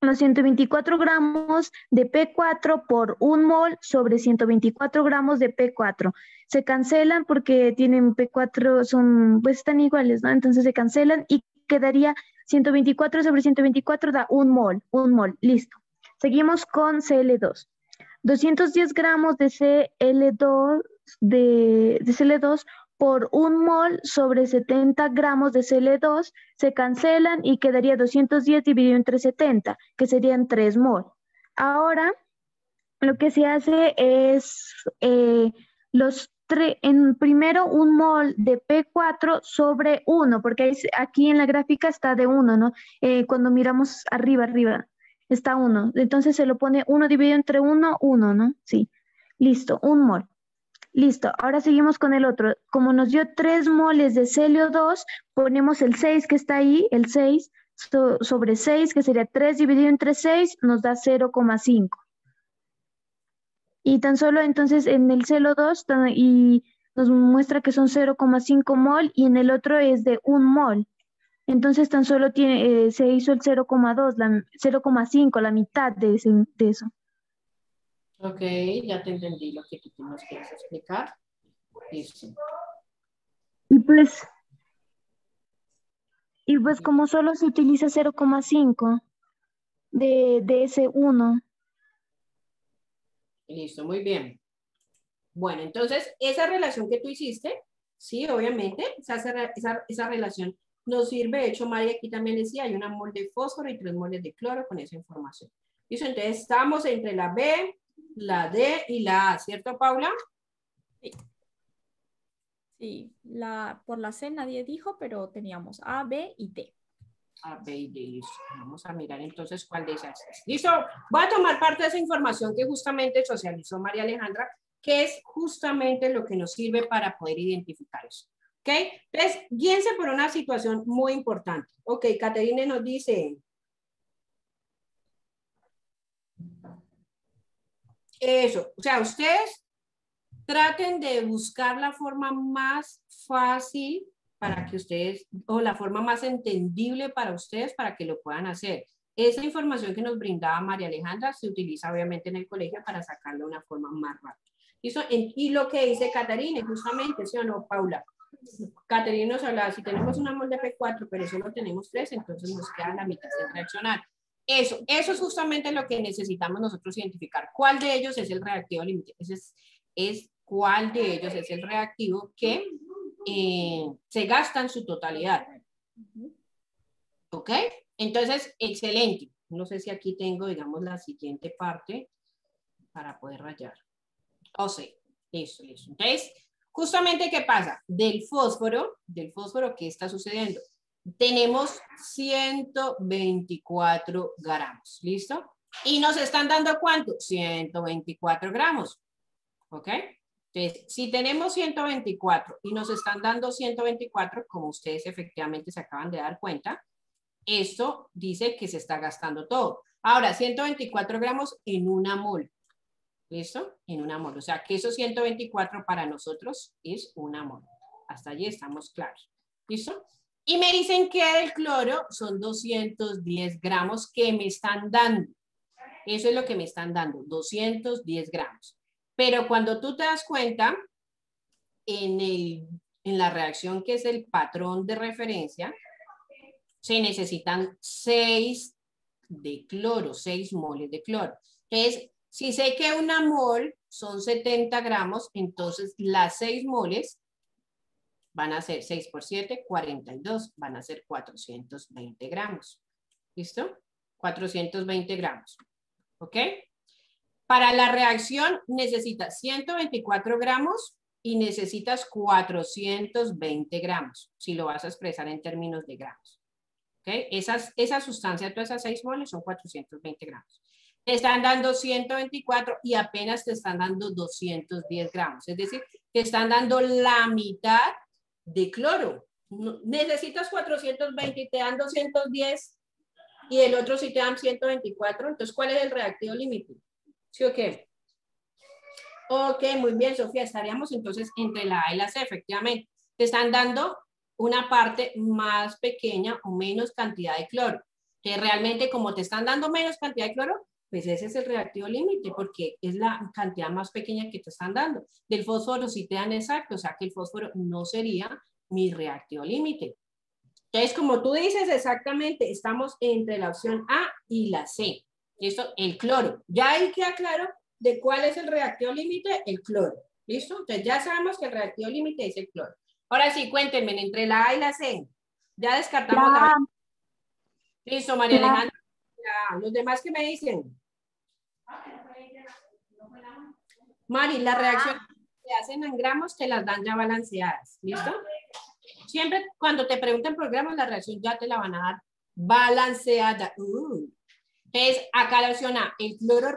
Los 124 gramos de P4 por un mol sobre 124 gramos de P4 se cancelan porque tienen P4, son, pues están iguales, ¿no? Entonces se cancelan y quedaría 124 sobre 124 da un mol, un mol, listo. Seguimos con Cl2. 210 gramos de Cl2, de, de Cl2 por un mol sobre 70 gramos de Cl2 se cancelan y quedaría 210 dividido entre 70, que serían 3 mol. Ahora, lo que se hace es eh, los en primero un mol de P4 sobre 1, porque aquí en la gráfica está de 1, ¿no? Eh, cuando miramos arriba, arriba, está 1. Entonces se lo pone 1 dividido entre 1, 1, ¿no? Sí. Listo, un mol. Listo, ahora seguimos con el otro. Como nos dio 3 moles de celio 2, ponemos el 6 que está ahí, el 6 sobre 6, que sería 3 dividido entre 6, nos da 0,5. Y tan solo entonces en el celo 2 y nos muestra que son 0,5 mol y en el otro es de 1 mol. Entonces tan solo tiene, eh, se hizo el 0,2, 0,5, la mitad de, de, eso. Ok, ya te entendí lo que tú nos quieres explicar. Listo. Y pues, y pues como solo se utiliza 0,5 de, de ese 1, Listo, muy bien. Bueno, entonces, esa relación que tú hiciste, sí, obviamente, esa, esa, esa relación nos sirve. De hecho, María aquí también decía, hay una mol de fósforo y tres moles de cloro con esa información. Listo, entonces estamos entre la B, la D y la A, ¿cierto, Paula? Sí. Sí, la, por la C nadie dijo, pero teníamos A, B y D. A, B y D, listo. Vamos a mirar entonces cuál de esas es. Listo, voy a tomar parte de esa información que justamente socializó María Alejandra, que es justamente lo que nos sirve para poder identificar eso. ¿Ok? Entonces, guíense por una situación muy importante. Ok, Caterine nos dice... Eso, o sea, ustedes traten de buscar la forma más fácil para que ustedes, o la forma más entendible para ustedes para que lo puedan hacer. Esa información que nos brindaba María Alejandra se utiliza obviamente en el colegio para sacarlo de una forma más rápida. Y lo que dice Catarina, justamente, ¿sí o no, Paula? Caterina nos hablaba, si tenemos una molde P4, pero solo tenemos tres, entonces nos queda la mitad de reaccionar. Eso, eso es justamente lo que necesitamos nosotros identificar. ¿Cuál de ellos es el reactivo límite? Es, es cuál de ellos es el reactivo que eh, se gasta en su totalidad. ¿Ok? Entonces, excelente. No sé si aquí tengo, digamos, la siguiente parte para poder rayar. O sí, listo, listo. Entonces, justamente, ¿qué pasa? Del fósforo, del fósforo, ¿qué está sucediendo? Tenemos 124 gramos, ¿listo? Y nos están dando cuánto? 124 gramos, ¿ok? Entonces, si tenemos 124 y nos están dando 124, como ustedes efectivamente se acaban de dar cuenta, esto dice que se está gastando todo. Ahora, 124 gramos en una mol. ¿Listo? En una mol. O sea, que esos 124 para nosotros es una mol. Hasta allí estamos claros. ¿Listo? Y me dicen que del cloro son 210 gramos que me están dando. Eso es lo que me están dando, 210 gramos. Pero cuando tú te das cuenta, en, en la reacción que es el patrón de referencia, se necesitan 6 de cloro, 6 moles de cloro. Entonces, si sé que una mol son 70 gramos, entonces las 6 moles van a ser 6 por 7, 42, van a ser 420 gramos. ¿Listo? 420 gramos. ¿Ok? Para la reacción necesitas 124 gramos y necesitas 420 gramos, si lo vas a expresar en términos de gramos. ¿Ok? Esas, esa sustancia, todas esas 6 moles son 420 gramos. Te están dando 124 y apenas te están dando 210 gramos. Es decir, te están dando la mitad de cloro. Necesitas 420 y te dan 210 y el otro sí te dan 124. Entonces, ¿cuál es el reactivo límite? ¿Sí o qué? Ok, muy bien, Sofía. Estaríamos entonces entre la A y la C, efectivamente. Te están dando una parte más pequeña o menos cantidad de cloro. Que realmente como te están dando menos cantidad de cloro, pues ese es el reactivo límite porque es la cantidad más pequeña que te están dando. Del fósforo sí te dan exacto, o sea que el fósforo no sería mi reactivo límite. Entonces, como tú dices exactamente, estamos entre la opción A y la C. Esto, el cloro. Ya ahí queda claro de cuál es el reactivo límite, el cloro. ¿Listo? Entonces ya sabemos que el reactivo límite es el cloro. Ahora sí, cuéntenme, entre la A y la C, ya descartamos la... Listo, María Alejandra. Los demás que me dicen. Mari, las reacciones que hacen en gramos te las dan ya balanceadas. ¿Listo? Siempre cuando te pregunten por gramos, la reacción ya te la van a dar balanceada. Uh. Entonces, acá la opción A, el cloro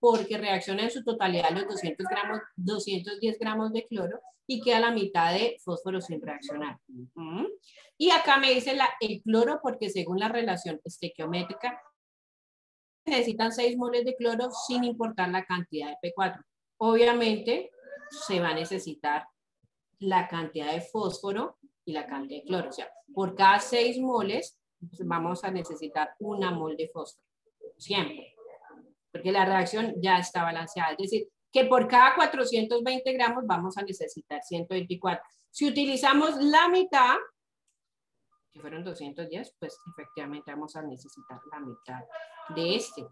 porque reacciona en su totalidad los 200 gramos, 210 gramos de cloro y queda la mitad de fósforo sin reaccionar. Y acá me dice la, el cloro porque según la relación estequiométrica necesitan 6 moles de cloro sin importar la cantidad de P4. Obviamente se va a necesitar la cantidad de fósforo y la cantidad de cloro. O sea, por cada 6 moles pues, vamos a necesitar una mol de fósforo siempre, porque la reacción ya está balanceada. Es decir, que por cada 420 gramos vamos a necesitar 124. Si utilizamos la mitad, que fueron 210, pues efectivamente vamos a necesitar la mitad de este.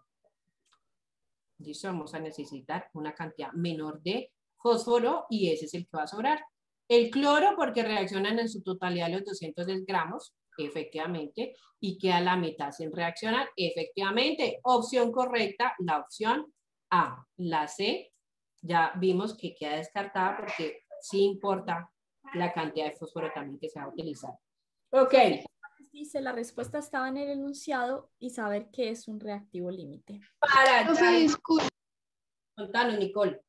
Listo, vamos a necesitar una cantidad menor de fósforo y ese es el que va a sobrar. El cloro, porque reaccionan en su totalidad los 210 gramos, efectivamente, y queda la mitad sin reaccionar, efectivamente. Opción correcta, la opción A. La C, ya vimos que queda descartada porque sí importa la cantidad de fósforo también que se va a utilizar. Ok. Dice, la respuesta estaba en el enunciado y saber qué es un reactivo límite. Para no se Contanos, Nicole.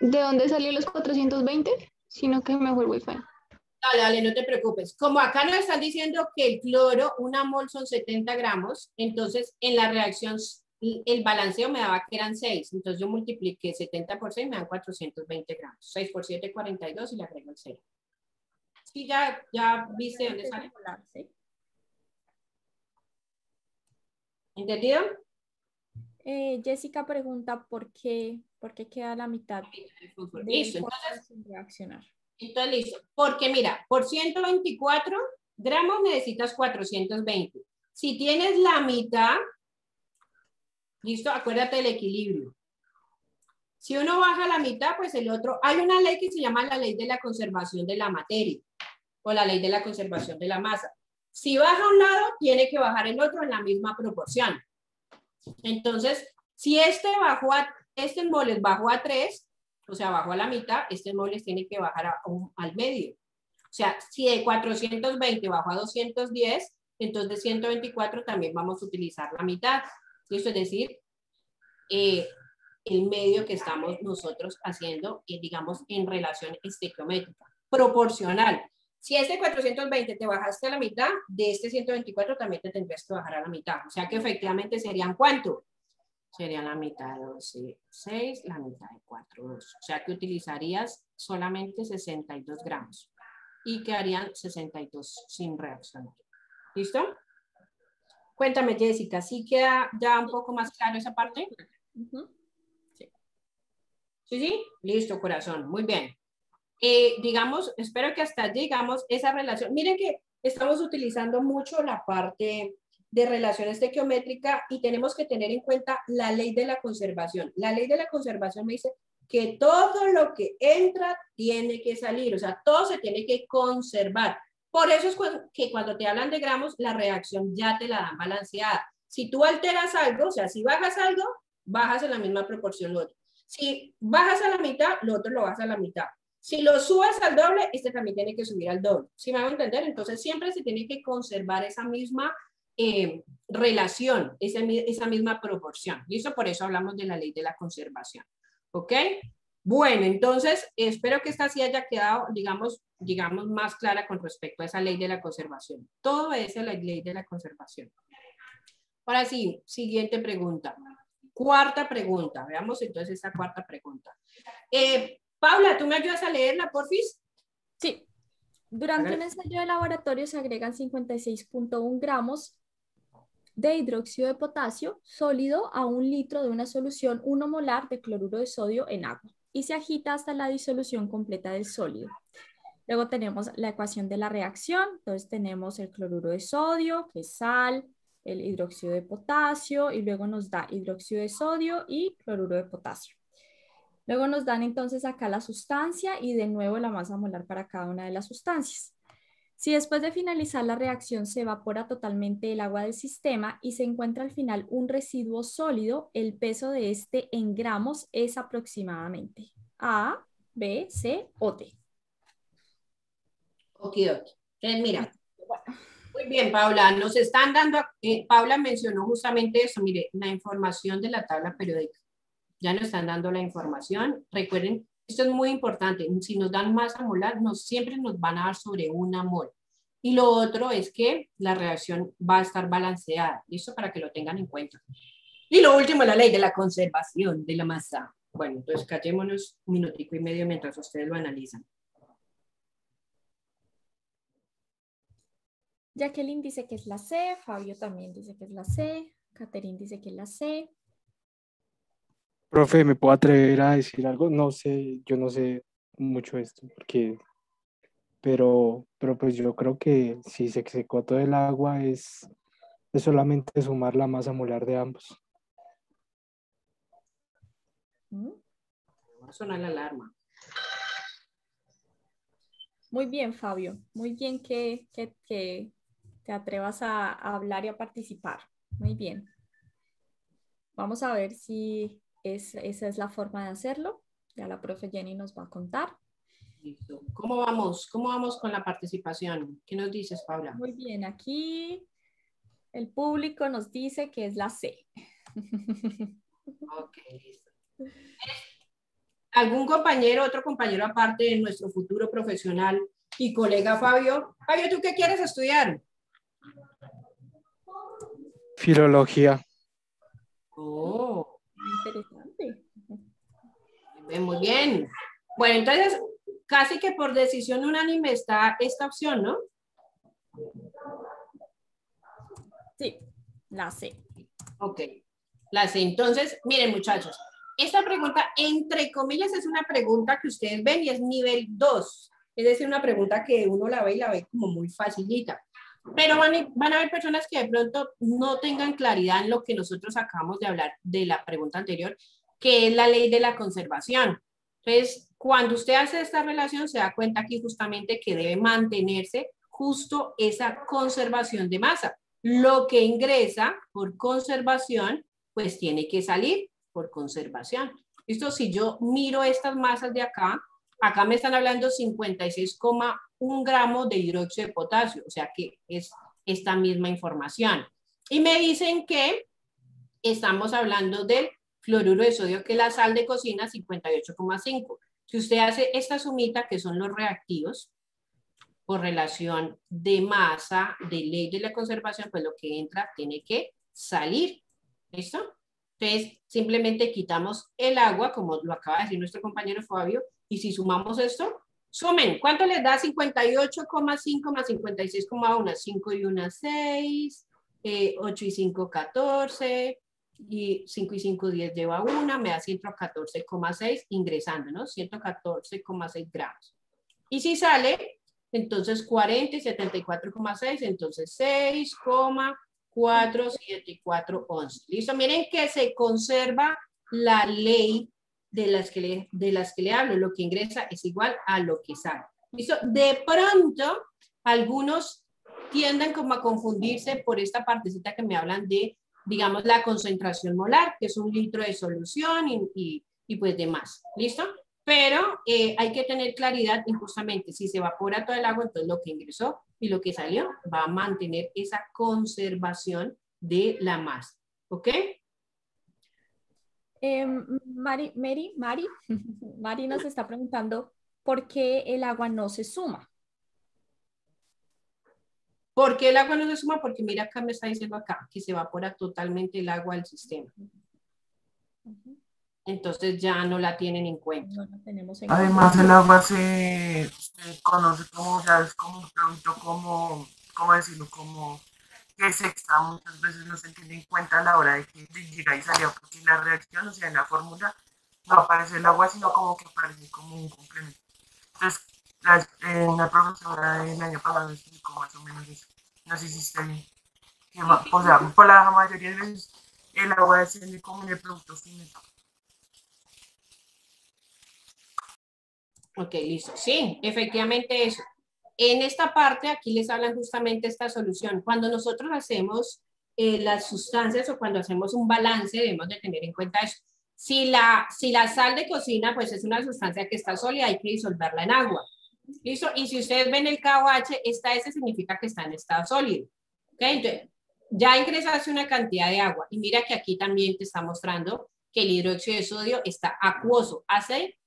¿De dónde salió los 420? sino que mejor wifi. Dale, dale, no te preocupes. Como acá nos están diciendo que el cloro, una mol son 70 gramos, entonces en la reacción el balanceo me daba que eran 6. Entonces yo multipliqué 70 por 6, me dan 420 gramos. 6 por 7, 42 y le agrego el 0. Sí, ya, ya viste dónde sale. ¿Entendido? Eh, Jessica pregunta por qué, por qué queda la mitad. Listo, entonces, reaccionar. Entonces, listo. Porque mira, por 124 gramos necesitas 420. Si tienes la mitad, listo, acuérdate del equilibrio. Si uno baja la mitad, pues el otro, hay una ley que se llama la ley de la conservación de la materia o la ley de la conservación de la masa. Si baja un lado, tiene que bajar el otro en la misma proporción. Entonces, si este bajó a, este moles bajó a 3, o sea, bajó a la mitad, este moles tiene que bajar al medio. O sea, si de 420 bajó a 210, entonces de 124 también vamos a utilizar la mitad. Eso es decir, eh, el medio que estamos nosotros haciendo, eh, digamos, en relación estequiométrica, proporcional. Si este 420 te bajaste a la mitad, de este 124 también te tendrías que bajar a la mitad. O sea que efectivamente serían ¿cuánto? Serían la mitad de 12, 6, la mitad de 4, 2. O sea que utilizarías solamente 62 gramos y quedarían 62 sin reaccionar. ¿Listo? Cuéntame, Jessica, ¿sí queda ya un poco más claro esa parte? sí. sí. sí, listo, corazón, muy bien. Eh, digamos, espero que hasta llegamos esa relación. Miren que estamos utilizando mucho la parte de relación estequiométrica y tenemos que tener en cuenta la ley de la conservación. La ley de la conservación me dice que todo lo que entra tiene que salir, o sea, todo se tiene que conservar. Por eso es que cuando te hablan de gramos, la reacción ya te la dan balanceada. Si tú alteras algo, o sea, si bajas algo, bajas en la misma proporción lo otro. Si bajas a la mitad, lo otro lo bajas a la mitad. Si lo subes al doble, este también tiene que subir al doble. ¿Sí me van a entender? Entonces siempre se tiene que conservar esa misma eh, relación, esa, esa misma proporción. ¿Listo? Por eso hablamos de la ley de la conservación. ¿Ok? Bueno, entonces espero que esta sí haya quedado, digamos, digamos, más clara con respecto a esa ley de la conservación. Todo es la ley de la conservación. Ahora sí, siguiente pregunta. Cuarta pregunta. Veamos entonces esa cuarta pregunta. Eh, Paula, ¿tú me ayudas a leerla, porfis? Sí. Durante un ensayo de laboratorio se agregan 56.1 gramos de hidróxido de potasio sólido a un litro de una solución 1 molar de cloruro de sodio en agua y se agita hasta la disolución completa del sólido. Luego tenemos la ecuación de la reacción, entonces tenemos el cloruro de sodio, que es sal, el hidróxido de potasio y luego nos da hidróxido de sodio y cloruro de potasio. Luego nos dan entonces acá la sustancia y de nuevo la masa molar para cada una de las sustancias. Si después de finalizar la reacción se evapora totalmente el agua del sistema y se encuentra al final un residuo sólido, el peso de este en gramos es aproximadamente A, B, C o D. Ok, Entonces, mira, muy bien, Paula, nos están dando, eh, Paula mencionó justamente eso, mire, la información de la tabla periódica. Ya nos están dando la información. Recuerden esto es muy importante. Si nos dan masa molar, siempre nos van a dar sobre una mol. Y lo otro es que la reacción va a estar balanceada. Listo para que lo tengan en cuenta. Y lo último, la ley de la conservación de la masa. Bueno, entonces callémonos un minutico y medio mientras ustedes lo analizan. Jacqueline dice que es la C, Fabio también dice que es la C, Catherine dice que es la C, Profe, ¿me puedo atrever a decir algo? No sé, yo no sé mucho esto, porque, pero, pero pues yo creo que si se secó todo el agua es, es solamente sumar la masa molar de ambos. Va a sonar la alarma. Muy bien, Fabio. Muy bien que, que, te atrevas a hablar y a participar. Muy bien. Vamos a ver si esa es la forma de hacerlo. Ya la profe Jenny nos va a contar. ¿Cómo vamos? ¿Cómo vamos con la participación? ¿Qué nos dices, Paula? Muy bien, aquí el público nos dice que es la C. Ok, listo. ¿Algún compañero, otro compañero aparte de nuestro futuro profesional y colega Fabio? Fabio, ¿tú qué quieres estudiar? Filología. Oh, Interesante. Muy bien. Bueno, entonces, casi que por decisión unánime está esta opción, ¿no? Sí, la C. Ok, la C. Entonces, miren muchachos, esta pregunta, entre comillas, es una pregunta que ustedes ven y es nivel 2. Es decir, una pregunta que uno la ve y la ve como muy facilita. Pero van, a haber personas que de pronto no tengan claridad en lo que nosotros acabamos de hablar de la pregunta anterior, que es la ley de la conservación. Entonces, cuando usted hace esta relación, se da cuenta aquí justamente que debe mantenerse justo esa conservación de masa. Lo que ingresa por conservación, pues tiene que salir por conservación. Esto si yo miro estas masas de acá, acá me están hablando 56, un gramo de hidróxido de potasio, o sea que es esta misma información. Y me dicen que estamos hablando del cloruro de sodio, que es la sal de cocina, 58,5. Si usted hace esta sumita, que son los reactivos, por relación de masa, de ley de la conservación, pues lo que entra tiene que salir. ¿Listo? Entonces, simplemente quitamos el agua, como lo acaba de decir nuestro compañero Fabio, y si sumamos esto, Sumen, ¿cuánto les da 58,5 más 56,1? 5 y 1, 6. eh, 8 y 5, 14, y 5 y 5, 10 lleva una, me da 114,6 ingresando, ¿no? 114,6 gramos. Y si sale, entonces 40 y 74,6, entonces 6,47411. ¿Listo? Miren que se conserva la ley de las, que le, de las que le hablo. Lo que ingresa es igual a lo que sale. ¿Listo? De pronto, algunos tienden como a confundirse por esta partecita que me hablan de, digamos, la concentración molar, que es un litro de solución y, y, y pues. ¿Listo? Pero eh, hay que tener claridad en justamente si se evapora todo el agua, entonces lo que ingresó y lo que salió va a mantener esa conservación de la masa. ¿Ok? Eh, Mari, Mary, Mari, Mari nos está preguntando por qué el agua no se suma. ¿Por qué el agua no se suma? Porque mira acá me está diciendo acá que se evapora totalmente el agua del sistema. Entonces ya no la tienen en cuenta. No la tenemos en Además, el agua se, se conoce como, o sea, es como un producto como, ¿cómo decirlo? Como que se extra muchas veces no se tiene en cuenta a la hora de que llega y salió, porque en la reacción, o sea, en la fórmula, no aparece el agua, sino como que aparece como un complemento. Entonces, la, eh, la profesora del año pasado explicó más o menos eso. No sé si está bien. O sea, por la mayoría de veces, el agua desciende como en el producto final. Ok, listo. Sí, efectivamente eso. En esta parte, aquí les hablan justamente esta solución. Cuando nosotros hacemos eh, las sustancias o cuando hacemos un balance, debemos de tener en cuenta eso. Si la, si la sal de cocina, pues es una sustancia que está sólida, hay que disolverla en agua. ¿Listo? Y si ustedes ven el KOH, esta S significa que está en estado sólido. ¿Ok? Entonces, ya ingresaste una cantidad de agua. Y mira que aquí también te está mostrando que el hidróxido de sodio está acuoso. Hace,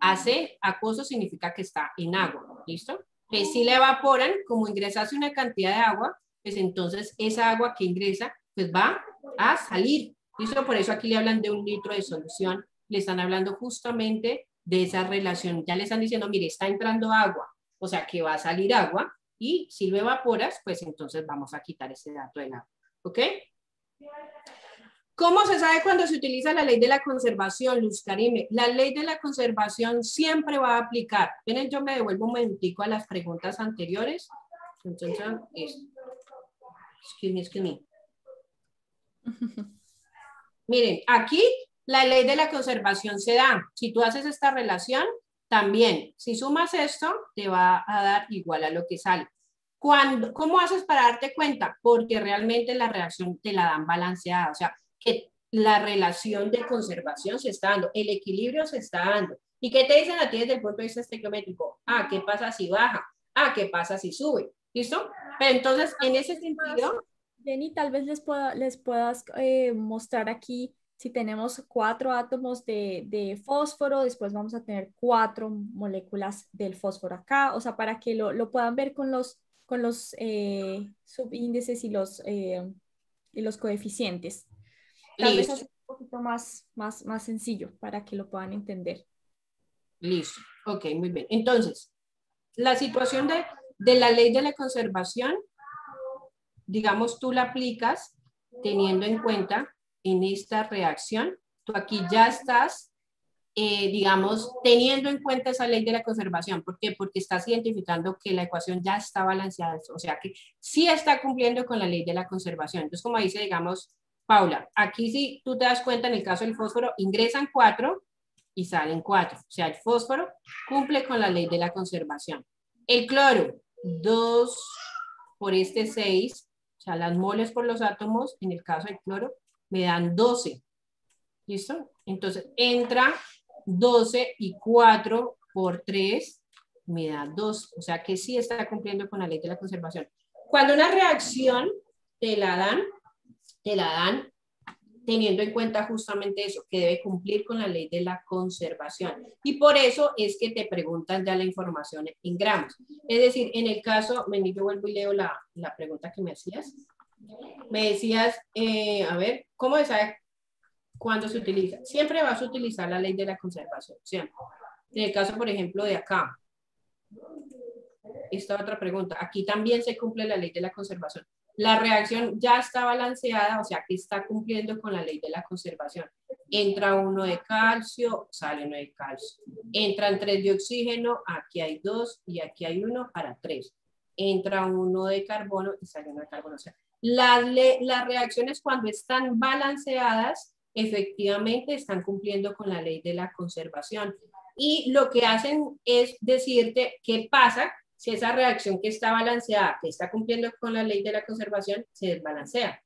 hace acuoso significa que está en agua. ¿Listo? Que si le evaporan, como ingresaste una cantidad de agua, pues entonces esa agua que ingresa, pues va a salir. ¿Listo? Por eso aquí le hablan de un litro de solución. Le están hablando justamente de esa relación. Ya le están diciendo, mire, está entrando agua, o sea que va a salir agua y si lo evaporas, pues entonces vamos a quitar ese dato del agua. ¿Ok? ¿Cómo se sabe cuando se utiliza la ley de la conservación, Luz Karime? La ley de la conservación siempre va a aplicar. Miren, yo me devuelvo un momentico a las preguntas anteriores. Entonces, esto. Excuse me, excuse me. Miren, aquí la ley de la conservación se da. Si tú haces esta relación, también, si sumas esto, te va a dar igual a lo que sale. Cuando, ¿Cómo haces para darte cuenta? Porque realmente la reacción te la dan balanceada, o sea, que la relación de conservación se está dando, el equilibrio se está dando. ¿Y qué te dicen a ti desde el punto de vista estequiométrico? Ah, ¿qué pasa si baja? Ah, ¿qué pasa si sube? ¿Listo? Entonces, en ese sentido, Jenny, tal vez les, pueda, les puedas eh, mostrar aquí si tenemos cuatro átomos de, de, fósforo, después vamos a tener cuatro moléculas del fósforo acá, o sea, para que lo, lo puedan ver con los, con los eh, subíndices y los, eh, y los coeficientes. Tal Listo. vez es un poquito más, más, más sencillo para que lo puedan entender. Listo. Ok, muy bien. Entonces, la situación de, de la ley de la conservación, digamos, tú la aplicas teniendo en cuenta en esta reacción, tú aquí ya estás, eh, digamos, teniendo en cuenta esa ley de la conservación. ¿Por qué? Porque estás identificando que la ecuación ya está balanceada, o sea que sí está cumpliendo con la ley de la conservación. Entonces, como dice, digamos, Paula, aquí sí tú te das cuenta en el caso del fósforo, ingresan cuatro y salen cuatro. O sea, el fósforo cumple con la ley de la conservación. El cloro, dos por este seis, o sea, las moles por los átomos, en el caso del cloro, me dan 12. ¿Listo? Entonces, entra 12 y 4 por 3 me da 2. O sea que sí está cumpliendo con la ley de la conservación. Cuando una reacción te la dan, te la dan teniendo en cuenta justamente eso, que debe cumplir con la ley de la conservación. Y por eso es que te preguntan ya la información en gramos. Es decir, en el caso, vení, yo vuelvo y leo la, la pregunta que me hacías. Me decías, eh, a ver, ¿cómo se sabe cuándo se utiliza? Siempre vas a utilizar la ley de la conservación, siempre. En el caso, por ejemplo, de acá, esta otra pregunta, aquí también se cumple la ley de la conservación. la reacción ya está balanceada, o sea que está cumpliendo con la ley de la conservación. Entra uno de calcio, sale uno de calcio. Entran tres de oxígeno, aquí hay dos y aquí hay uno para tres. Entra uno de carbono y sale uno de carbono. O sea, las, las reacciones cuando están balanceadas, efectivamente están cumpliendo con la ley de la conservación. Y lo que hacen es decirte qué pasa si esa reacción que está balanceada, que está cumpliendo con la ley de la conservación, se desbalancea.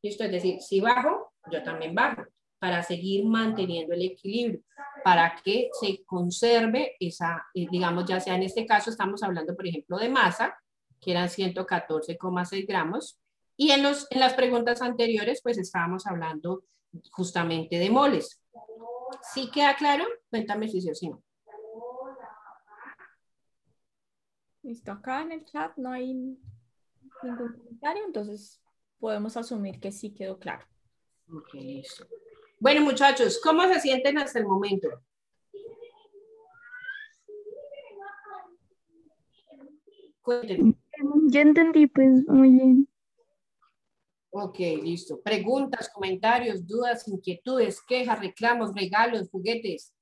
Esto es decir, si bajo, yo también bajo, para seguir manteniendo el equilibrio, para que se conserve esa, eh, digamos, ya sea en este caso, estamos hablando, por ejemplo, de masa, que eran 114,6 gramos, y en, los, en las preguntas anteriores, pues estábamos hablando justamente de moles. ¿Sí queda claro? Cuéntame si sí o si no. Listo, acá en el chat no hay ningún comentario, entonces podemos asumir que sí quedó claro. Ok, listo. Bueno, muchachos, ¿cómo se sienten hasta el momento? Cuéntenme. Ya entendí, pues, muy bien. Ok, listo. Preguntas, comentarios, dudas, inquietudes, quejas, reclamos, regalos, juguetes.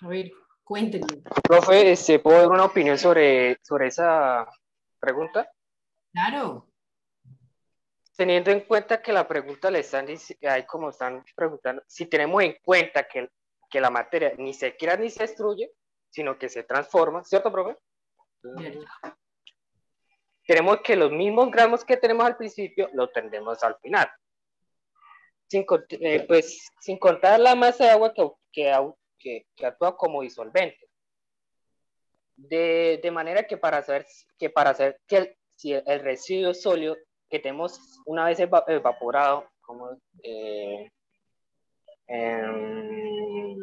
A ver. Cuéntenme. Profe, este, ¿puedo dar una opinión sobre, sobre esa pregunta? Claro. Teniendo en cuenta que la pregunta le están ahí como están preguntando, si tenemos en cuenta que, que la materia ni se crea ni se destruye, sino que se transforma, ¿cierto, profe? Tenemos que los mismos gramos que tenemos al principio, lo tendremos al final. Sin, eh, pues, sin contar la masa de agua que, que, que, actúa como disolvente. De, de, manera que para saber que para hacer que el, si el, residuo sólido que tenemos una vez evaporado, como eh, eh,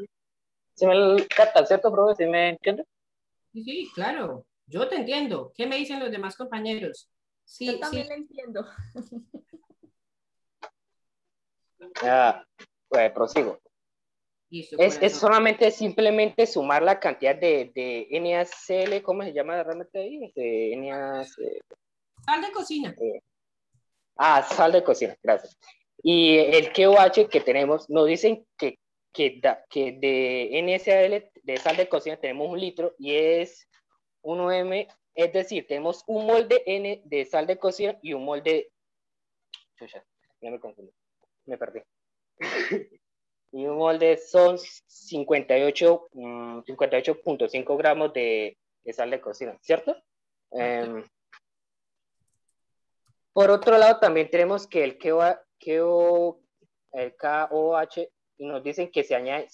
¿se me capta, cierto, profe? ¿Se me entiende? Sí, sí, claro. Yo te entiendo. ¿Qué me dicen los demás compañeros? Sí, Yo también lo entiendo. Ya, pues prosigo es, solamente simplemente sumar la cantidad de, de NaCl, ¿cómo se llama realmente ahí? De NaCl. Sal de cocina. Eh, ah, sal de cocina, gracias. Y el KOH que tenemos, nos dicen que, que, que de NaCl, de sal de cocina, tenemos un litro y es 1M, es decir, tenemos un molde N de sal de cocina y un molde... Chucha, ya me confundí, me perdí. y un molde son 58.5 58 gramos de, de, sal de cocina, ¿cierto? Em, por otro lado, también tenemos que el, KO, el KOH nos dicen que se añade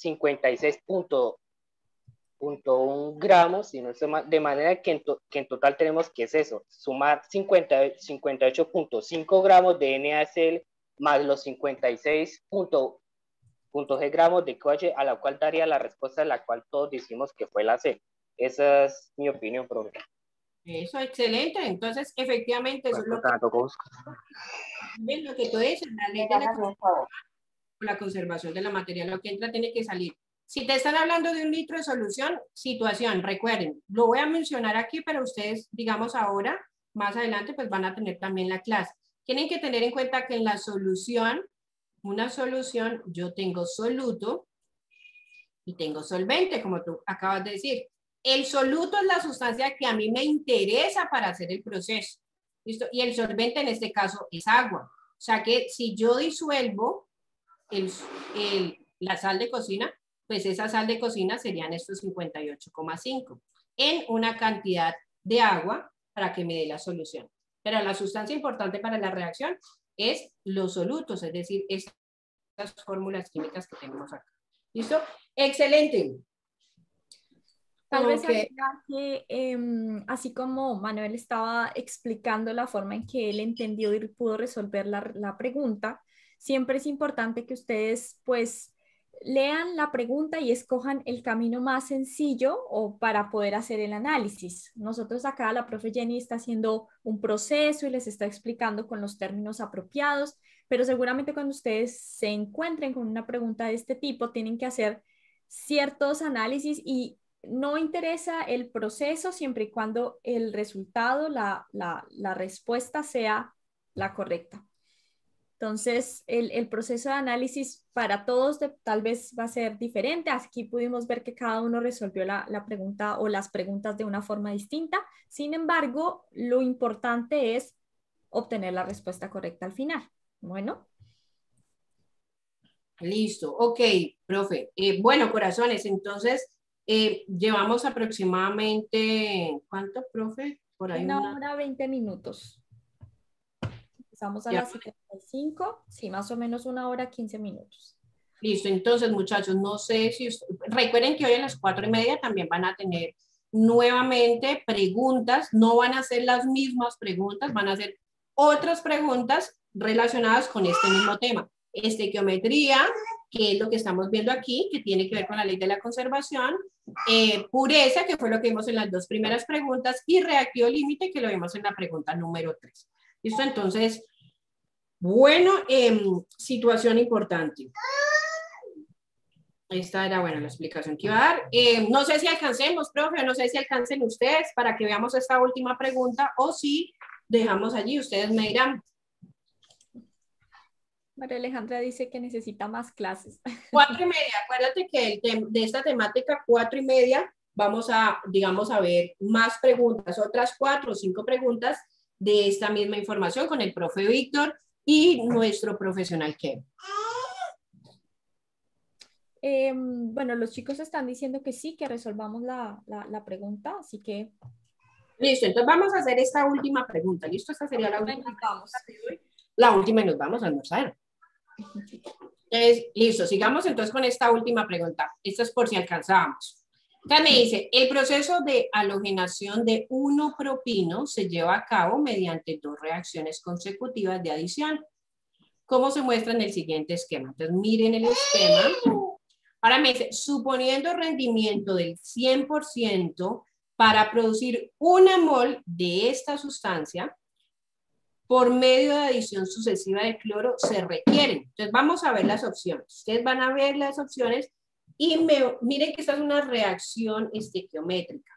56.1 gramos, y no de manera que en, que en, total tenemos que es eso, sumar 58.5 gramos de NaCl más los 56. 0.g gramos de coche, a la cual daría la respuesta a la cual todos decimos que fue la C. Esa es mi opinión, profe. Eso, excelente. Entonces, efectivamente, eso es lo que, lo que tú dices, la ley de la, la conservación de la materia, lo que entra tiene que salir. Si te están hablando de un litro de solución, situación, recuerden, lo voy a mencionar aquí, pero ustedes, digamos ahora, más adelante, pues van a tener también la clase. Tienen que tener en cuenta que en la solución una solución, yo tengo soluto y tengo solvente, como tú acabas de decir. El soluto es la sustancia que a mí me interesa para hacer el proceso. ¿Listo? Y el solvente en este caso es agua. O sea que si yo disuelvo el, la sal de cocina, pues esa sal de cocina serían estos 58,5 en una cantidad de agua para que me dé la solución. Pero la sustancia importante para la reacción es los solutos, es decir, estas fórmulas químicas que tenemos acá. ¿Listo? Excelente. Tal vez que em, así como Manuel estaba explicando la forma en que él entendió y pudo resolver la, la pregunta, siempre es importante que ustedes pues lean la pregunta y escojan el camino más sencillo o para poder hacer el análisis. Nosotros acá, la profe Jenny está haciendo un proceso y les está explicando con los términos apropiados, pero seguramente cuando ustedes se encuentren con una pregunta de este tipo, tienen que hacer ciertos análisis y no interesa el proceso siempre y cuando el resultado, la, la, la respuesta sea la correcta. Entonces, el, proceso de análisis para todos tal vez va a ser diferente. Aquí pudimos ver que cada uno resolvió la, la, pregunta o las preguntas de una forma distinta. Sin embargo, lo importante es obtener la respuesta correcta al final. Bueno. Listo. Ok, profe. Eh, bueno, corazones, entonces eh, llevamos aproximadamente, ¿cuánto, profe? Por ahí una, hora, 20 minutos. Empezamos a las 75, sí, más o menos una hora, 15 minutos. Listo, entonces muchachos, no sé si recuerden que hoy a las cuatro y media también van a tener nuevamente preguntas, no van a ser las mismas preguntas, van a ser otras preguntas relacionadas con este mismo tema. Estequiometría, que es lo que estamos viendo aquí, que tiene que ver con la ley de la conservación, eh, pureza, que fue lo que vimos en las dos primeras preguntas, y reactivo límite, que lo vimos en la pregunta número 3. ¿Listo? Entonces, bueno, em, situación importante. Esta era, bueno, la explicación que iba a dar. Em, no sé si alcancemos, profe, no sé si alcancen ustedes para que veamos esta última pregunta o si dejamos allí, ustedes me dirán. María Alejandra dice que necesita más clases. Cuatro y media, acuérdate que de esta temática, cuatro y media, vamos a, digamos, a ver más preguntas, otras cuatro o cinco preguntas de esta misma información con el profe Víctor y nuestro profesional Kevin. Em, bueno, los chicos están diciendo que sí, que resolvamos la, la, pregunta, así que... Listo, entonces vamos a hacer esta última pregunta. ¿Listo? Esta sería la última. Vamos. La última y nos vamos a almorzar. listo, sigamos entonces con esta última pregunta. Esto es por si alcanzamos. Acá me dice, el proceso de halogenación de 1-propino se lleva a cabo mediante dos reacciones consecutivas de adición. ¿Cómo se muestra en el siguiente esquema? Entonces, miren el esquema. Ahora me dice, suponiendo rendimiento del 100% para producir una mol de esta sustancia, por medio de adición sucesiva de cloro se requieren. Entonces, vamos a ver las opciones. Ustedes van a ver las opciones y miren que esta es una reacción estequiométrica.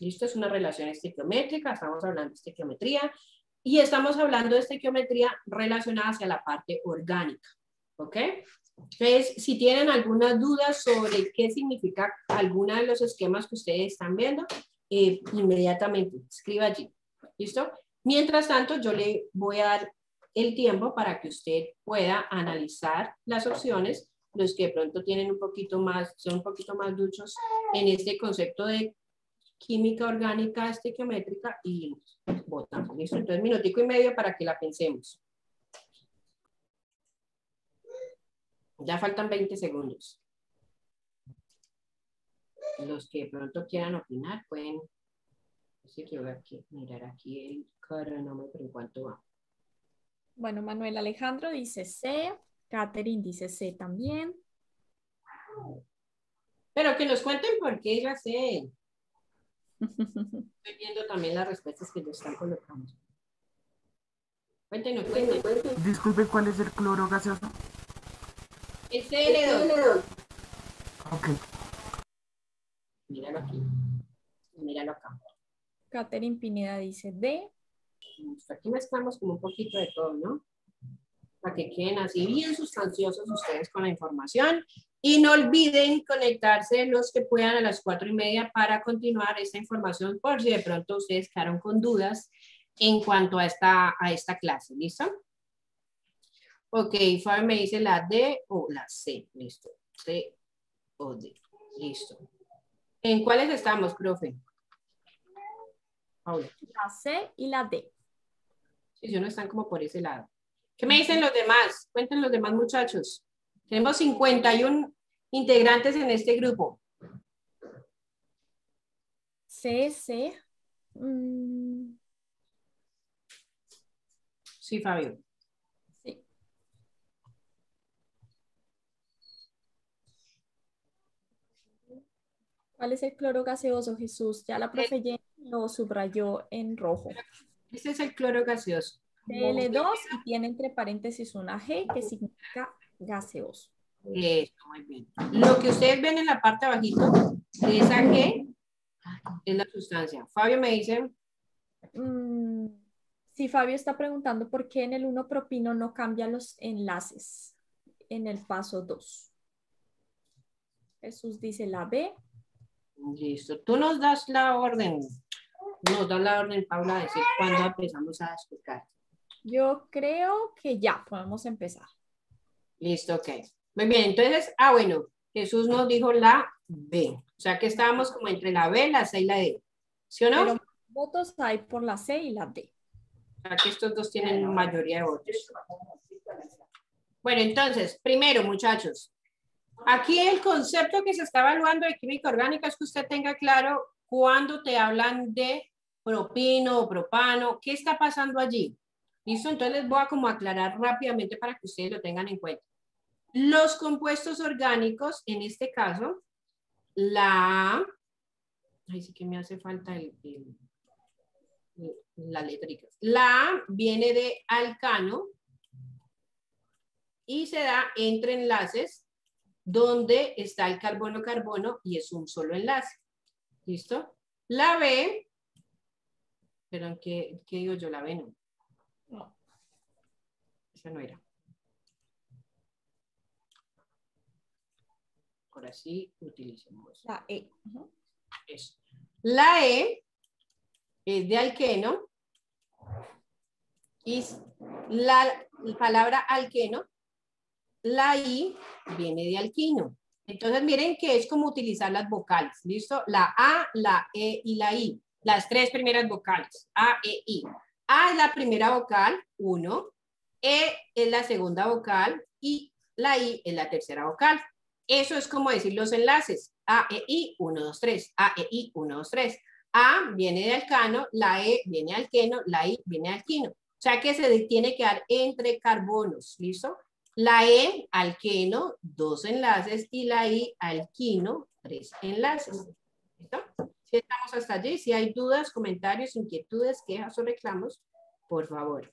¿Listo? Es una relación estequiométrica, estamos hablando de estequiometría y estamos hablando de estequiometría relacionada hacia la parte orgánica. ¿Ok? Entonces, si tienen algunas dudas sobre qué significa alguna de los esquemas que ustedes están viendo, eh, inmediatamente escriba allí. ¿Listo? Mientras tanto, yo le voy a dar el tiempo para que usted pueda analizar las opciones los que de pronto tienen un poquito más, son un poquito más duchos en este concepto de química orgánica estequiométrica y votamos. ¿Listo? Entonces, minutico y medio para que la pensemos. Ya faltan 20 segundos. Los que de pronto quieran opinar pueden, así que voy a mirar aquí el cronómetro en cuanto va. Bueno, Manuel Alejandro dice C, Catherine dice C también. Pero que nos cuenten por qué ya sé. Estoy viendo también las respuestas que nos están colocando. Cuéntenos, cuéntenos. Disculpe, ¿cuál es el cloro gaseoso? El CL2. Ok. Míralo aquí. Míralo acá. Catherine Pineda dice D. Aquí mezclamos como un poquito de todo, ¿no? Para que queden así bien sustanciosos ustedes con la información. Y no olviden conectarse los que puedan a las cuatro y media para continuar esta información por si de pronto ustedes quedaron con dudas en cuanto a esta, a esta clase. ¿Listo? Ok, Fabi me dice la D o la C. Listo. C o D. Listo. ¿En cuáles estamos, profe? La C y la D. Sí, si no están como por ese lado. ¿Qué me dicen los demás? Cuenten los demás muchachos. Tenemos 51 integrantes en este grupo. Sí, sí. Mm. Sí, Fabio. Sí. ¿Cuál es el cloro gaseoso, Jesús? Ya la profe lo subrayó en rojo. Este es el cloro gaseoso. CL2 y tiene entre paréntesis una G que significa gaseoso. Eso, muy bien. Lo que ustedes ven en la parte abajito, esa G es la sustancia. Fabio me dice. Mm, Sí, Fabio está preguntando por qué en el 1-propino no cambia los enlaces en el paso 2. Jesús dice la B. Listo. Tú nos das la orden. Nos das la orden, Paula, a decir cuándo empezamos a explicar. Yo creo que ya podemos empezar. Listo, ok. Muy bien, entonces, ah, bueno, Jesús nos dijo la B. O sea que estábamos como entre la B, la C y la D. ¿Sí o no? Pero votos hay por la C y la D. Aquí estos dos tienen mayoría de votos. Bueno, entonces, primero, muchachos, aquí el concepto que se está evaluando de química orgánica es que usted tenga claro cuando te hablan de propino o propano, ¿qué está pasando allí? ¿Listo? Entonces les voy a como aclarar rápidamente para que ustedes lo tengan en cuenta. Los compuestos orgánicos, en este caso, la... Ay, sí que me hace falta el la letra La viene de alcano y se da entre enlaces donde está el carbono-carbono y es un solo enlace. ¿Listo? La B, pero ¿qué, qué digo yo? La B. No. No era. Ahora sí, utilicemos. La E. Eso. La E es de alqueno y la palabra alqueno, la I viene de alquino. Entonces miren que es como utilizar las vocales, ¿listo? La A, la E y la I, las tres primeras vocales, A, E, I. A es la primera vocal, uno, E es la segunda vocal y la I es la tercera vocal. Eso es como decir los enlaces. A, E, I, 1, 2, 3. A, E, I, 1, 2, 3. A viene de alcano, la E viene de alqueno, la I viene de alquino. O sea que se tiene que dar entre carbonos, ¿listo? La E, alqueno, dos enlaces, y la I, alquino, tres enlaces. ¿Listo? Si estamos hasta allí, si hay dudas, comentarios, inquietudes, quejas o reclamos, por favor.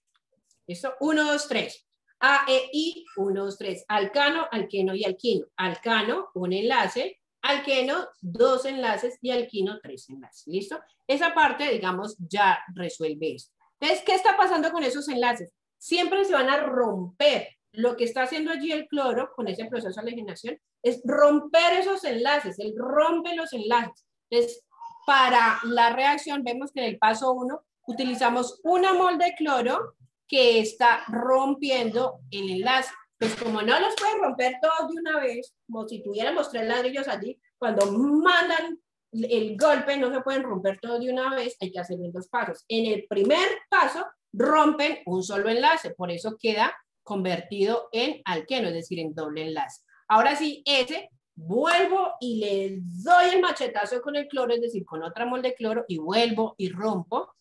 ¿Listo? Uno, dos, tres. A, E, I, uno, dos, tres. Alcano, alqueno y alquino. Alcano, un enlace, alqueno, dos enlaces y alquino, tres enlaces. ¿Listo? Esa parte, digamos, ya resuelve esto. Entonces, ¿qué está pasando con esos enlaces? Siempre se van a romper. Lo que está haciendo allí el cloro con ese proceso de alegenación es romper esos enlaces. Él rompe los enlaces. Entonces, para la reacción, vemos que en el paso 1 utilizamos una mol de cloro que está rompiendo el enlace. Pues como no los pueden romper todos de una vez, como si tuviéramos tres ladrillos allí, cuando mandan el golpe no se pueden romper todos de una vez, hay que hacerlo en dos pasos. En el primer paso rompen un solo enlace, por eso queda convertido en alqueno, es decir, en doble enlace. Ahora sí, ese vuelvo y le doy el machetazo con el cloro, es decir, con otra mol de cloro y vuelvo y rompo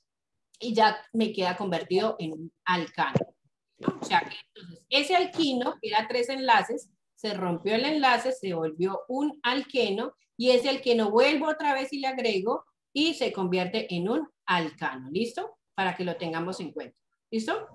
y ya me queda convertido en un alcano. O sea que entonces ese alquino, que era tres enlaces, se rompió el enlace, se volvió un alqueno y ese alqueno vuelvo otra vez y le agrego y se convierte en un alcano. ¿Listo? Para que lo tengamos en cuenta. ¿Listo?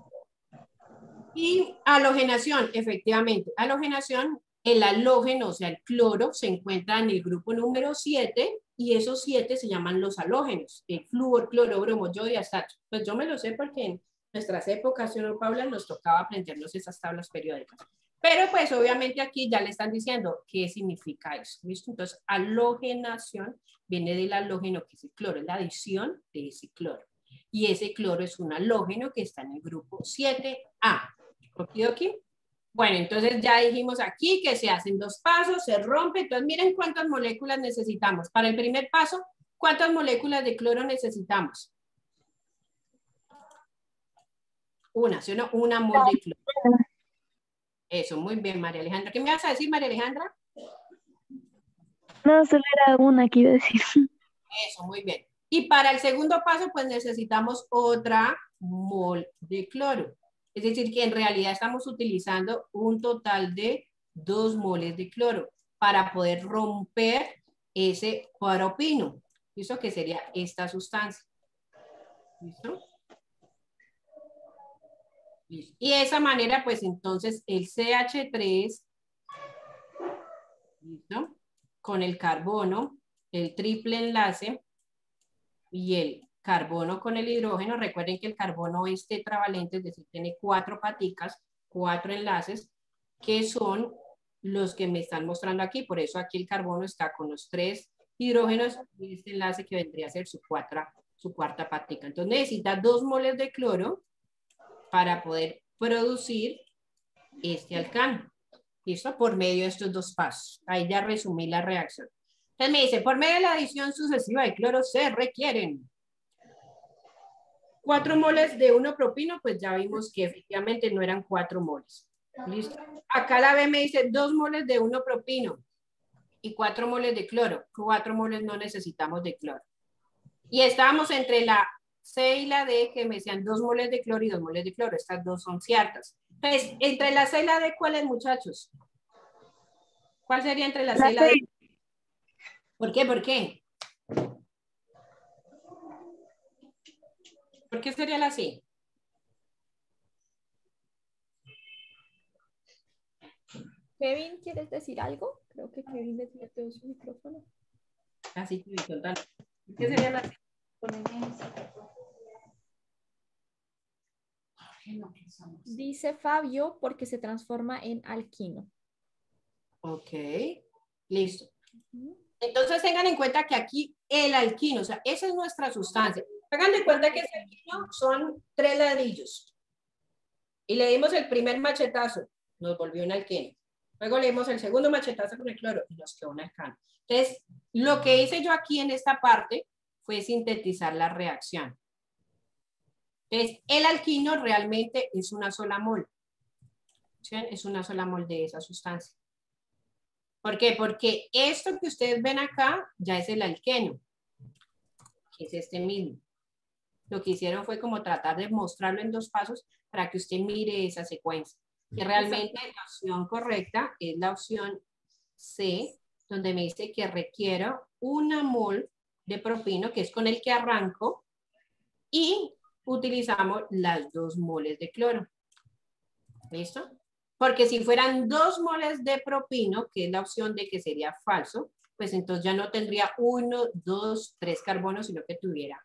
Y halogenación, efectivamente. Halogenación, el halógeno, o sea, el cloro, se encuentra en el grupo número 7 y esos 7 se llaman los halógenos, el flúor, cloro, bromo, yodo y astato. Pues yo me lo sé porque nuestras épocas, señor Paula, nos tocaba aprendernos esas tablas periódicas. Pero pues obviamente aquí ya le están diciendo qué significa eso, ¿listo? Entonces, halogenación viene del halógeno, que es el cloro, es la adición de ese cloro. Y ese cloro es un halógeno que está en el grupo 7A. ¿Ok, ok? Bueno, entonces ya dijimos aquí que se hacen dos pasos, se rompe. Entonces, miren cuántas moléculas necesitamos. Para el primer paso, ¿cuántas moléculas de cloro necesitamos? Una, ¿sí o no? Una molécula. Eso, muy bien, María Alejandra. ¿Qué me vas a decir, María Alejandra? No, solo era una que iba a decir. Eso, muy bien. Y para el segundo paso, pues necesitamos otra mol de cloro. Es decir, que en realidad estamos utilizando un total de dos moles de cloro para poder romper ese propino. ¿Listo? Que sería esta sustancia. ¿Listo? Y de esa manera, pues entonces el CH3, Con el carbono, el triple enlace y el carbono con el hidrógeno. Recuerden que el carbono es tetravalente, es decir, tiene cuatro paticas, cuatro enlaces, que son los que me están mostrando aquí. Por eso aquí el carbono está con los tres hidrógenos y este enlace que vendría a ser su, cuarta, su cuarta patica. Entonces necesita dos moles de cloro para poder producir este alcano. ¿Listo? Por medio de estos dos pasos. Ahí ya resumí la reacción. Entonces me dice, por medio de la adición sucesiva de cloro se requieren cuatro moles de uno propino, pues ya vimos que efectivamente no eran cuatro moles. ¿Listo? Acá la B me dice dos moles de uno propino y cuatro moles de cloro. Cuatro moles no necesitamos de cloro. Y estábamos entre la C y la D que me decían dos moles de cloro y dos moles de cloro. Estas dos son ciertas. Entonces, entre la C y la D, ¿cuáles muchachos? ¿Cuál sería entre la C y la D? ¿Por qué? ¿Por qué? ¿Por qué sería la C? Kevin, ¿quieres decir algo? Creo que Kevin desbloqueó su micrófono. Así que total. ¿Qué sería la C? Dice Fabio porque se transforma en alquino. Ok, listo. Entonces tengan en cuenta que aquí el alquino, o sea, esa es nuestra sustancia. Hagan de cuenta que ese alquino son tres ladrillos. Y le dimos el primer machetazo, nos volvió un alquino. Luego le dimos el segundo machetazo con el cloro y nos quedó un alcano. Entonces, lo que hice yo aquí en esta parte fue sintetizar la reacción. Entonces, el alquino realmente es una sola mol. Es una sola mol de esa sustancia. ¿Por qué? Porque esto que ustedes ven acá ya es el alqueno, que es este mismo. Lo que hicieron fue como tratar de mostrarlo en dos pasos para que usted mire esa secuencia. Que realmente la opción correcta es la opción C, donde me dice que requiero una mol de propino, que es con el que arranco, y utilizamos las dos moles de cloro. ¿Listo? Porque si fueran dos moles de propino, que es la opción de que sería falso, pues entonces ya no tendría uno, dos, tres carbonos, sino que tuviera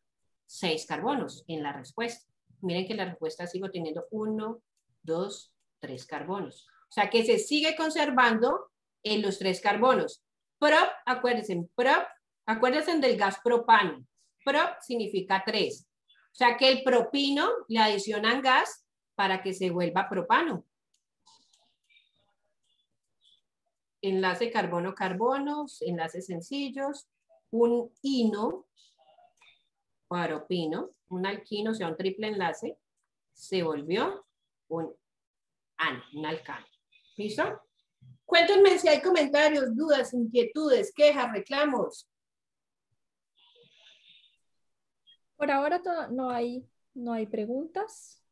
seis carbonos en la respuesta. Miren que la respuesta sigo teniendo uno, dos, tres carbonos. O sea que se sigue conservando en los tres carbonos. Prop, acuérdense, prop, acuérdense del gas propano. Prop significa tres. O sea que el propino le adicionan gas para que se vuelva propano. Enlace carbono-carbono, enlaces sencillos, un ino, un alquino, o sea, un triple enlace, se volvió un ano, un alcano. ¿Listo? Cuéntenme si hay comentarios, dudas, inquietudes, quejas, reclamos. Por ahora no hay, no hay preguntas.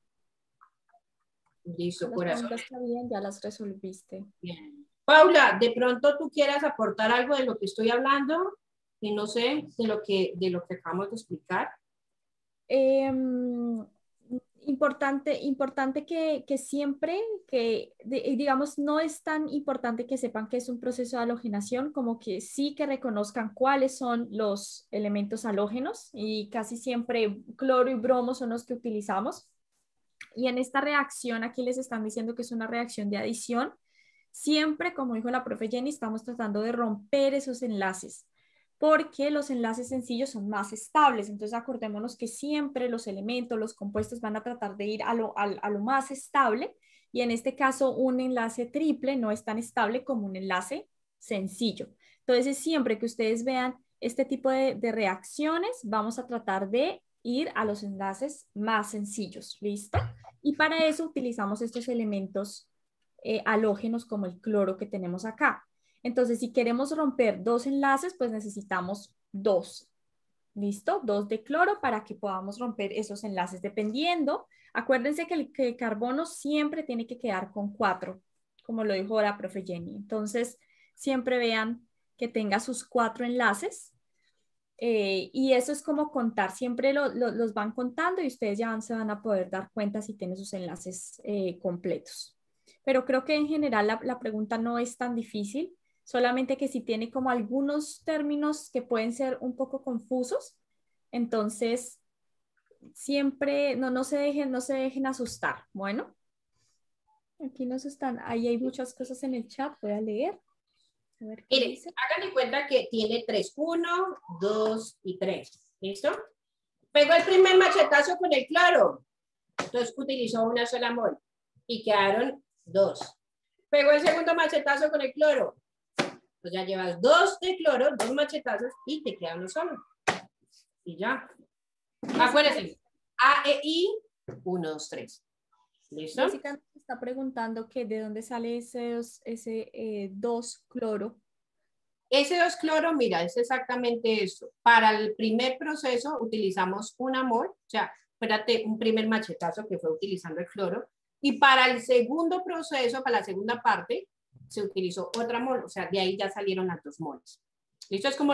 Listo, las Está bien, ya las resolviste. Bien. Paula, de pronto tú quieras aportar algo de lo que estoy hablando y no sé de lo que, de lo que acabamos de explicar. Em, importante, importante que, que siempre, que digamos, no es tan importante que sepan que es un proceso de halogenación, como que sí que reconozcan cuáles son los elementos halógenos y casi siempre cloro y bromo son los que utilizamos. Y en esta reacción, aquí les están diciendo que es una reacción de adición. Siempre, como dijo la profe Jenny, estamos tratando de romper esos enlaces porque los enlaces sencillos son más estables. Entonces, acordémonos que siempre los elementos, los compuestos van a tratar de ir a lo, más estable y en este caso un enlace triple no es tan estable como un enlace sencillo. Entonces, siempre que ustedes vean este tipo de, reacciones, vamos a tratar de ir a los enlaces más sencillos, ¿listo? Y para eso utilizamos estos elementos eh, halógenos como el cloro que tenemos acá. Entonces, si queremos romper dos enlaces, pues necesitamos dos. ¿Listo? Dos de cloro para que podamos romper esos enlaces. Dependiendo, acuérdense que el, carbono siempre tiene que quedar con cuatro, como lo dijo la profe Jenny. Entonces, siempre vean que tenga sus cuatro enlaces. Eh, y eso es como contar, siempre los van contando y ustedes ya se van a poder dar cuenta si tienen sus enlaces eh, completos. Pero creo que en general la, la pregunta no es tan difícil solamente que si tiene como algunos términos que pueden ser un poco confusos, entonces siempre, no, no se dejen, no se dejen asustar. Bueno, aquí nos están, ahí hay muchas cosas en el chat, voy a leer. A ver qué Mire, hagan de cuenta que tiene tres, uno, dos y tres. ¿Listo? Pegó el primer machetazo con el cloro. Entonces utilizó una sola mol y quedaron dos. Pegó el segundo machetazo con el cloro. Pues ya llevas dos de cloro, dos machetazos y te queda uno solo. Y ya. Acuérdense. A, E, I, 1, 2, 3. ¿Listo? Jessica nos está preguntando que de dónde sale ese 2 ese, eh, dos cloro. Ese 2 cloro, mira, es exactamente eso. Para el primer proceso utilizamos un amor, o sea, espérate, un primer machetazo que fue utilizando el cloro. Y para el segundo proceso, para la segunda parte, se utilizó otra mol, o sea, de ahí ya salieron las dos moles. Esto es como,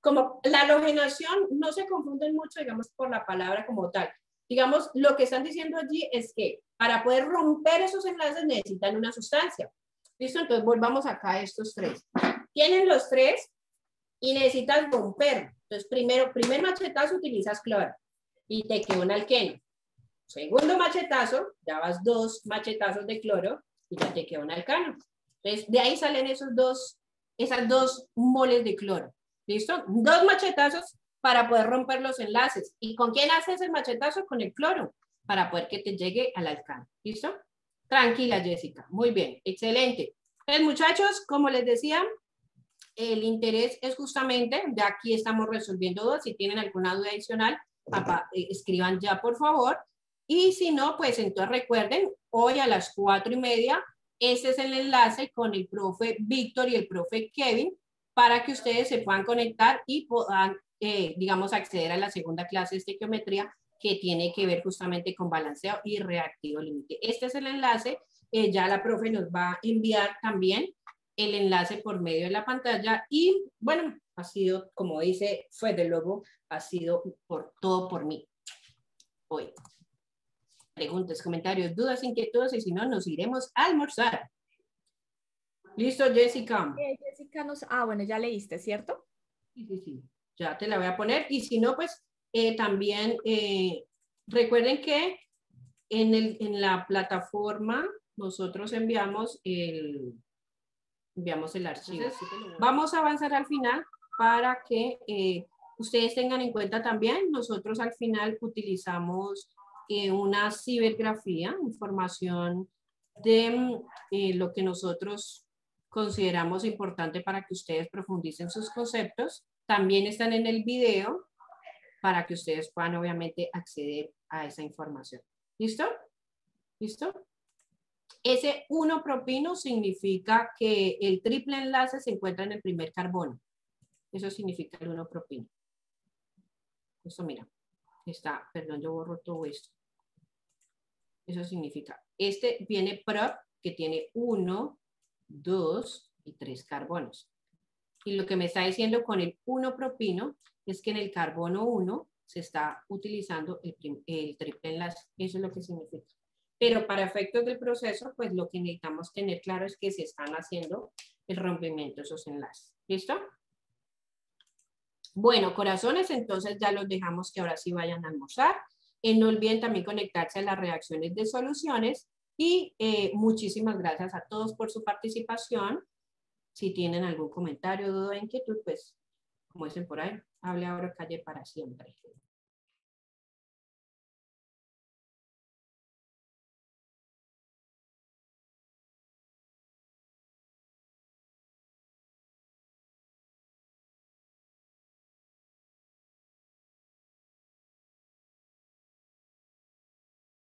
como la halogenación, no se confunden mucho, digamos, por la palabra como tal. Digamos, lo que están diciendo allí es que para poder romper esos enlaces necesitan una sustancia. ¿Listo? Entonces volvamos acá a estos tres. Tienen los tres y necesitas romper. Entonces, primero, primer machetazo utilizas cloro y te queda un alqueno. Segundo machetazo, ya vas dos machetazos de cloro y ya te queda un alcano. Entonces, de ahí salen esos dos, esas dos moles de cloro. ¿Listo? Dos machetazos para poder romper los enlaces. ¿Y con quién haces el machetazo? Con el cloro, para poder que te llegue al alcano. ¿Listo? Tranquila, Jessica. Muy bien, excelente. Entonces, muchachos, como les decía, el interés es justamente, de aquí estamos resolviendo dos. Si tienen alguna duda adicional, eh, escriban ya, por favor. Y si no, pues entonces recuerden, hoy a las cuatro y media este es el enlace con el profe Víctor y el profe Kevin para que ustedes se puedan conectar y puedan, eh, digamos, acceder a la segunda clase de estequiometría que tiene que ver justamente con balanceo y reactivo límite. Este es el enlace. Eh, ya la profe nos va a enviar también el enlace por medio de la pantalla y bueno, ha sido, como dice fue de Lobo, ha sido por todo por mí hoy preguntas, comentarios, dudas, inquietudes y si no, nos iremos a almorzar. ¿Listo, Jessica? Eh, Jessica nos... Ah, bueno, ya leíste, ¿cierto? Sí, sí, sí. Ya te la voy a poner. Y si no, pues eh, también eh, recuerden que en, el, en la plataforma nosotros enviamos el, enviamos el archivo. Vamos a avanzar al final para que ustedes tengan en cuenta también, nosotros al final utilizamos una cibergrafía, información de mm, eh, lo que nosotros consideramos importante para que ustedes profundicen sus conceptos. También están en el video para que ustedes puedan obviamente acceder a esa información. ¿Listo? ¿Listo? Ese 1 propino significa que el triple enlace se encuentra en el primer carbono. Eso significa el 1 propino. Eso mira, está, perdón, yo borro todo esto. Eso significa, este viene prop que tiene uno, dos y tres carbonos. Y lo que me está diciendo con el 1 propino es que en el carbono 1 se está utilizando el, el, triple enlace. Eso es lo que significa. Pero para efectos del proceso, pues lo que necesitamos tener claro es que se están haciendo el rompimiento de esos enlaces. ¿Listo? Bueno, corazones, entonces ya los dejamos que ahora sí vayan a almorzar. Eh, no olviden también conectarse a las reacciones de soluciones y eh, muchísimas gracias a todos por su participación. Si tienen algún comentario, duda, inquietud, pues como dicen por ahí, hable ahora, calle para siempre.